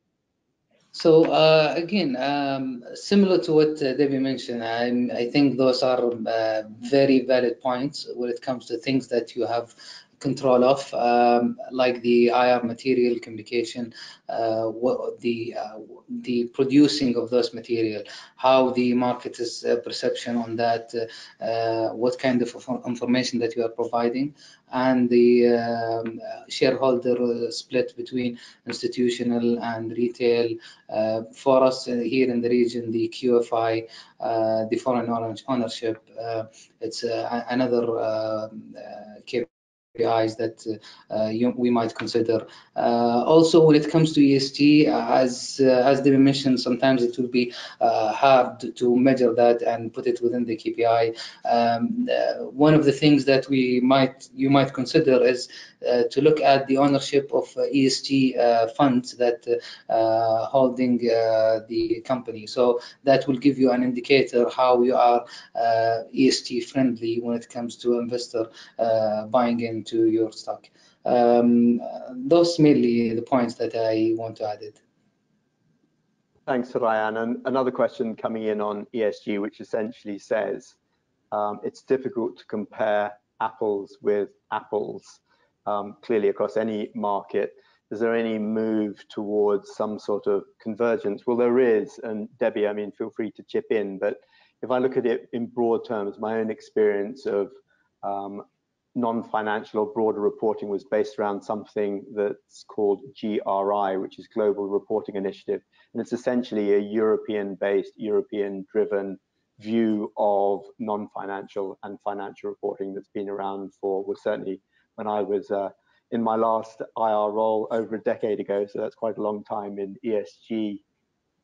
So uh, again, um, similar to what uh, Debbie mentioned, I, I think those are uh, very valid points when it comes to things that you have control of, um, like the IR material communication, uh, the uh, the producing of those material, how the market is uh, perception on that, uh, uh, what kind of information that you are providing, and the um, shareholder split between institutional and retail. Uh, for us here in the region, the QFI, the foreign ownership, it's another um, KPIs that uh, uh, you, we might consider. Uh, also, when it comes to ESG, as uh, as Debbie mentioned, sometimes it will be uh, hard to measure that and put it within the KPI. Um, uh, one of the things that we might you might consider is to look at the ownership of ESG funds that holding the company. So that will give you an indicator how you are ESG friendly when it comes to investor buying in into your stock. Um, those mainly the points that I want to add. It. Thanks, Ryan. And another question coming in on ESG, which essentially says um, it's difficult to compare apples with apples um, clearly across any market. Is there any move towards some sort of convergence? Well, there is. And Debbie, I mean, feel free to chip in. But if I look at it in broad terms, my own experience of um, non-financial or broader reporting was based around something that's called GRI, which is Global Reporting Initiative. And it's essentially a European-based, European-driven view of non-financial and financial reporting that's been around for, well, certainly when I was uh, in my last IR role over a decade ago, so that's quite a long time in ESG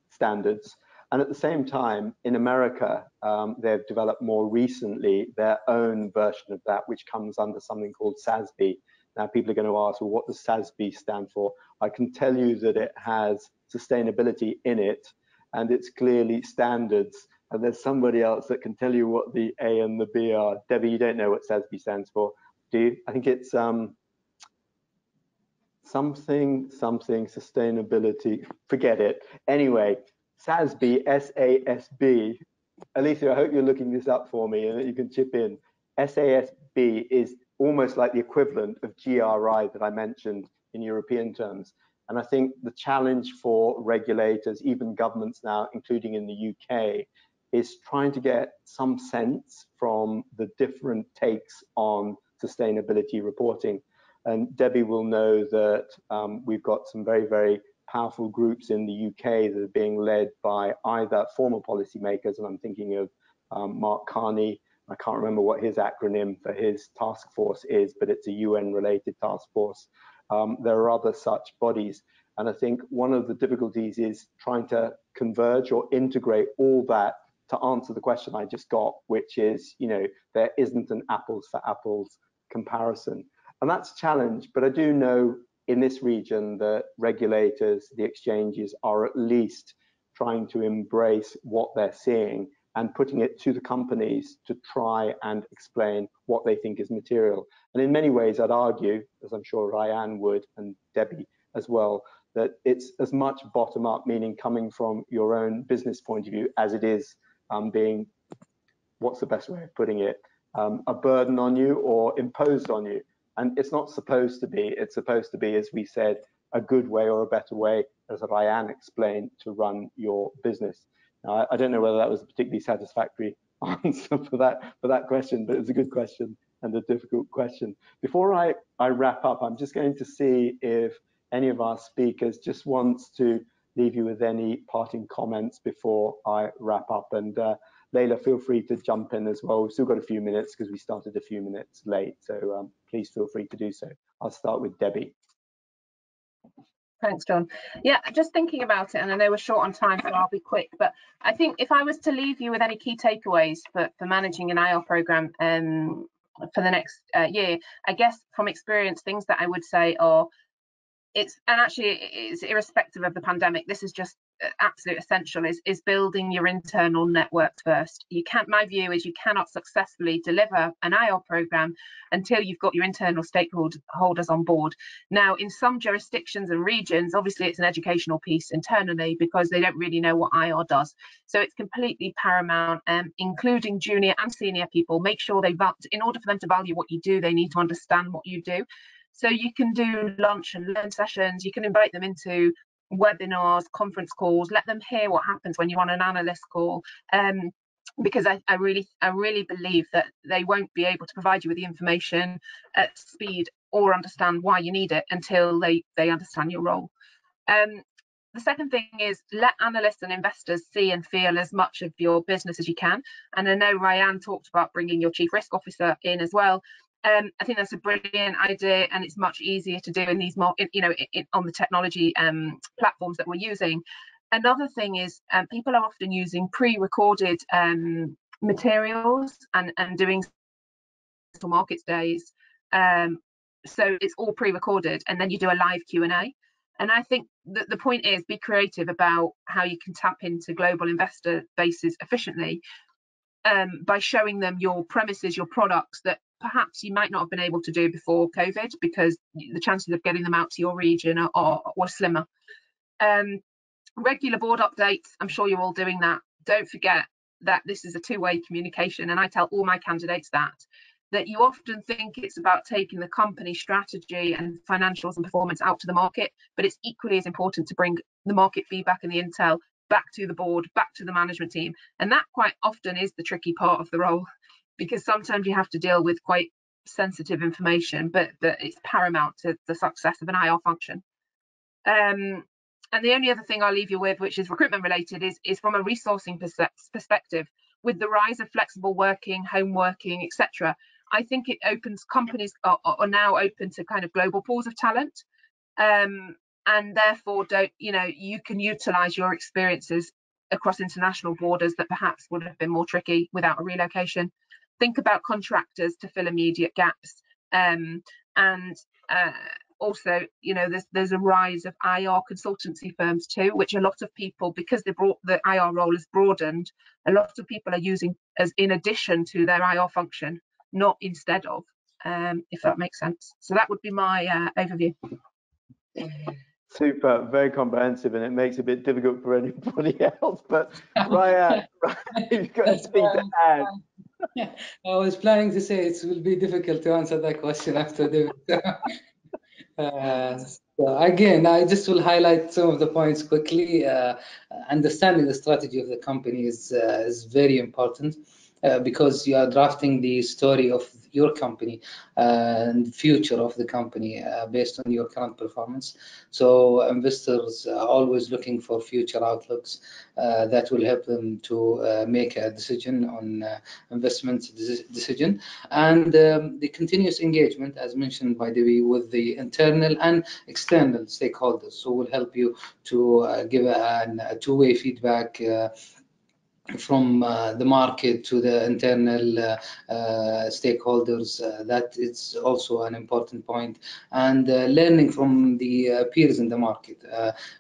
standards. And at the same time, in America, um, they've developed more recently their own version of that, which comes under something called SASB. Now, people are going to ask, well, what does SASB stand for? I can tell you that it has sustainability in it, and it's clearly standards. And there's somebody else that can tell you what the A and the B are. Debbie, you don't know what SASB stands for, do you? I think it's um, something, something, sustainability. Forget it. Anyway, SASB, S-A-S-B. Alicia, I hope you're looking this up for me and that you can chip in. SASB is almost like the equivalent of GRI that I mentioned in European terms. And I think the challenge for regulators, even governments now, including in the UK, is trying to get some sense from the different takes on sustainability reporting. And Debbie will know that um, we've got some very, very powerful groups in the UK that are being led by either former policymakers, and I'm thinking of um, Mark Carney. I can't remember what his acronym for his task force is, but it's a UN related task force. Um, there are other such bodies. And I think one of the difficulties is trying to converge or integrate all that to answer the question I just got, which is, you know, there isn't an apples for apples comparison. And that's a challenge, but I do know in this region that regulators, the exchanges are at least trying to embrace what they're seeing and putting it to the companies to try and explain what they think is material. And in many ways, I'd argue, as I'm sure Ryan would and Debbie as well, that it's as much bottom up, meaning coming from your own business point of view, as it is um, being, what's the best way of putting it, um, a burden on you or imposed on you. And it's not supposed to be. It's supposed to be, as we said, a good way or a better way, as Ryan explained, to run your business. Now, I, don't know whether that was a particularly satisfactory answer for that for that question, but it's a good question and a difficult question. Before I, I wrap up, I'm just going to see if any of our speakers just wants to leave you with any parting comments before I wrap up. And uh, Leila, feel free to jump in as well. We've still got a few minutes because we started a few minutes late. So um, please feel free to do so. I'll start with Debbie. Thanks, John. Yeah, just thinking about it, and I know we're short on time, so I'll be quick. But I think if I was to leave you with any key takeaways for, for managing an IR program um, for the next uh, year, I guess from experience, things that I would say are it's and actually it's irrespective of the pandemic this is just absolute essential is is building your internal network first. You can't my view is you cannot successfully deliver an IR program until you've got your internal stakeholders on board. Now in some jurisdictions and regions obviously it's an educational piece internally because they don't really know what IR does. So it's completely paramount um, including junior and senior people make sure they in order for them to value what you do they need to understand what you do. So you can do lunch and learn sessions, you can invite them into webinars, conference calls, let them hear what happens when you're on an analyst call. Um, because I, I, really I really believe that they won't be able to provide you with the information at speed or understand why you need it until they, they understand your role. Um, the second thing is let analysts and investors see and feel as much of your business as you can. And I know Rayan talked about bringing your chief risk officer in as well. Um, I think that's a brilliant idea, and it's much easier to do in these more, you know, on the technology um, platforms that we're using. Another thing is um, people are often using pre-recorded um, materials and and doing markets days. Um, so it's all pre-recorded, and then you do a live Q and A. And I think that the point is be creative about how you can tap into global investor bases efficiently um, by showing them your premises, your products that perhaps you might not have been able to do before COVID because the chances of getting them out to your region are, are were slimmer. Um, regular board updates, I'm sure you're all doing that. Don't forget that this is a two-way communication and I tell all my candidates that that you often think it's about taking the company strategy and financials and performance out to the market, but it's equally as important to bring the market feedback and the intel back to the board, back to the management team. And that quite often is the tricky part of the role because sometimes you have to deal with quite sensitive information, but, but it's paramount to the success of an IR function. Um, and the only other thing I'll leave you with, which is recruitment related, is, is from a resourcing perspective. With the rise of flexible working, home working, etc., I think it opens companies are, are, now open to kind of global pools of talent. Um, and therefore don't you know you can utilize your experiences across international borders that perhaps would have been more tricky without a relocation think about contractors to fill immediate gaps um, and uh, also you know there's there's a rise of IR consultancy firms too which a lot of people because they brought the IR role is broadened a lot of people are using as in addition to their IR function not instead of um, if that makes sense so that would be my uh, overview Super, very comprehensive, and it makes it a bit difficult for anybody else. But Rayan, Rayan you've got anything to add? Yeah, I was planning to say it will be difficult to answer that question after the. uh, so again, I just will highlight some of the points quickly. Uh, understanding the strategy of the company is uh, is very important. Uh, because you are drafting the story of your company uh, and future of the company uh, based on your current performance. So investors are always looking for future outlooks uh, that will help them to uh, make a decision on investment decision. And um, the continuous engagement, as mentioned by Debbie, with the internal and external stakeholders. So will help you to give a, a two-way feedback from uh, the market to the internal uh, uh, stakeholders uh, that is also an important point. And uh, learning from the uh, peers in the market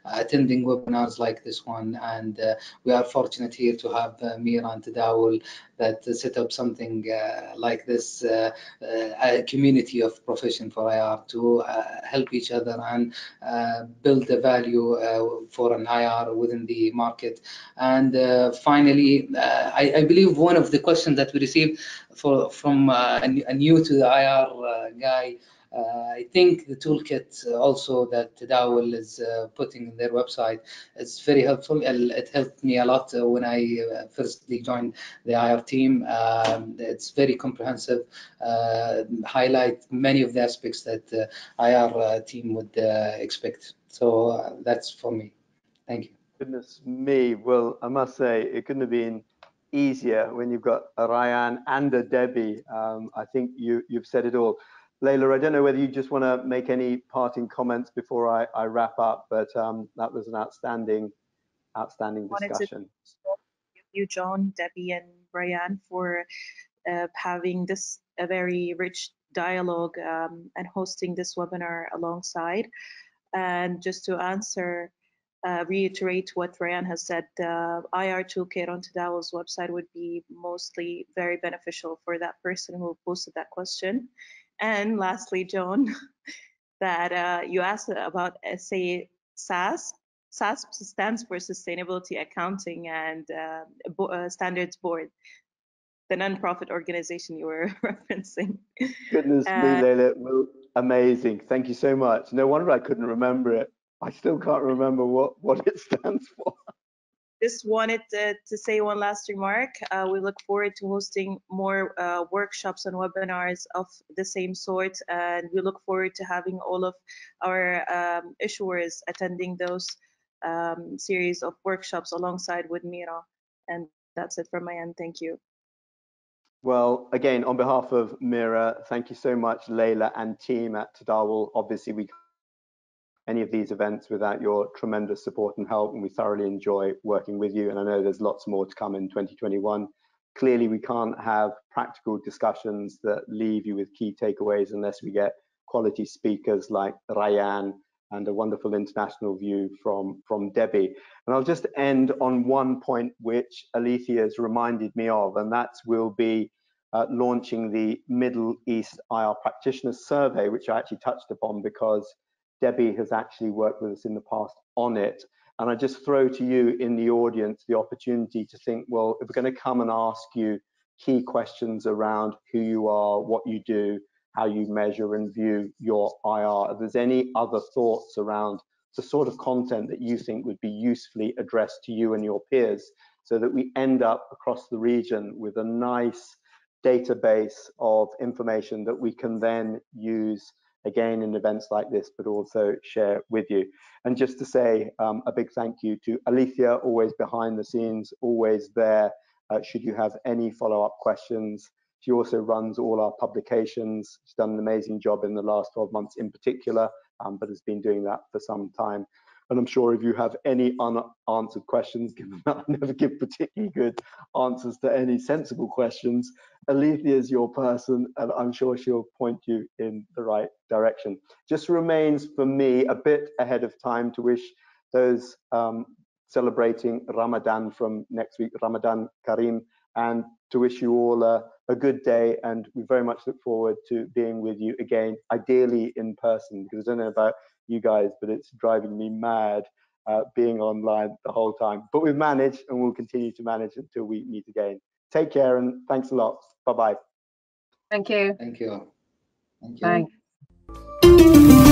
attending webinars like this one. And we are fortunate here to have uh, MEIRA Tadawul that set up something like this a community of profession for IR to help each other and build the value for an IR within the market. And finally uh, I, I, believe one of the questions that we received for, from uh, a, new to the IR uh, guy uh, I think the toolkit uh, also that Tadawul is uh, putting in their website is very helpful. It helped me a lot when I firstly joined the IR team. Um, it's very comprehensive, highlight many of the aspects that IR team would expect. So that's for me. Thank you. Goodness me. Well, I must say, it couldn't have been easier when you've got a Rayan and a Debbie. Um, I think you, you've said it all. Layla, I don't know whether you just want to make any parting comments before I, I wrap up, but um, that was an outstanding, outstanding discussion. Thank you, John, Debbie, and Brian for uh, having this a very rich dialogue um, and hosting this webinar alongside. And just to answer uh, reiterate what Rayan has said, the IR toolkit on Tadawul's website would be mostly very beneficial for that person who posted that question. And lastly, Joan, that uh, you asked about SA SAS. SAS stands for Sustainability Accounting and uh, Bo uh, Standards Board, the nonprofit organization you were referencing. Goodness me, Leila, well, amazing. Thank you so much. No wonder I couldn't remember it. I still can't remember what, what it stands for. Just wanted to, to say one last remark. Uh, we look forward to hosting more uh, workshops and webinars of the same sort, and we look forward to having all of our um, issuers attending those um, series of workshops alongside with MEIRA. And that's it from my end. Thank you. Well, again, on behalf of MEIRA, thank you so much, Layla and team at Tadawul. Obviously, we any of these events without your tremendous support and help, and we thoroughly enjoy working with you. And I know there's lots more to come in 2021. Clearly, we can't have practical discussions that leave you with key takeaways unless we get quality speakers like Rayan and a wonderful international view from, from Debbie. And I'll just end on one point which Alethea has reminded me of, and that will be uh, launching the Middle East IR Practitioner Survey, which I actually touched upon because Debbie has actually worked with us in the past on it. And I just throw to you in the audience the opportunity to think, well, if we're going to come and ask you key questions around who you are, what you do, how you measure and view your IR, if there's any other thoughts around the sort of content that you think would be usefully addressed to you and your peers so that we end up across the region with a nice database of information that we can then use again in events like this, but also share with you. And just to say um, a big thank you to Alethea, always behind the scenes, always there. Uh, should you have any follow-up questions, she also runs all our publications. She's done an amazing job in the last 12 months in particular, um, but has been doing that for some time. And I'm sure if you have any unanswered questions, given that I never give particularly good answers to any sensible questions, Alethea is your person, and I'm sure she'll point you in the right direction. Just remains for me a bit ahead of time to wish those um, celebrating Ramadan from next week, Ramadan Kareem, and to wish you all a, a, good day. And we very much look forward to being with you again, ideally in person, because I don't know about you guys, but it's driving me mad uh, being online the whole time. But we've managed and we'll continue to manage until we meet again. Take care and thanks a lot. Bye bye. Thank you. Thank you. Thank you. Bye.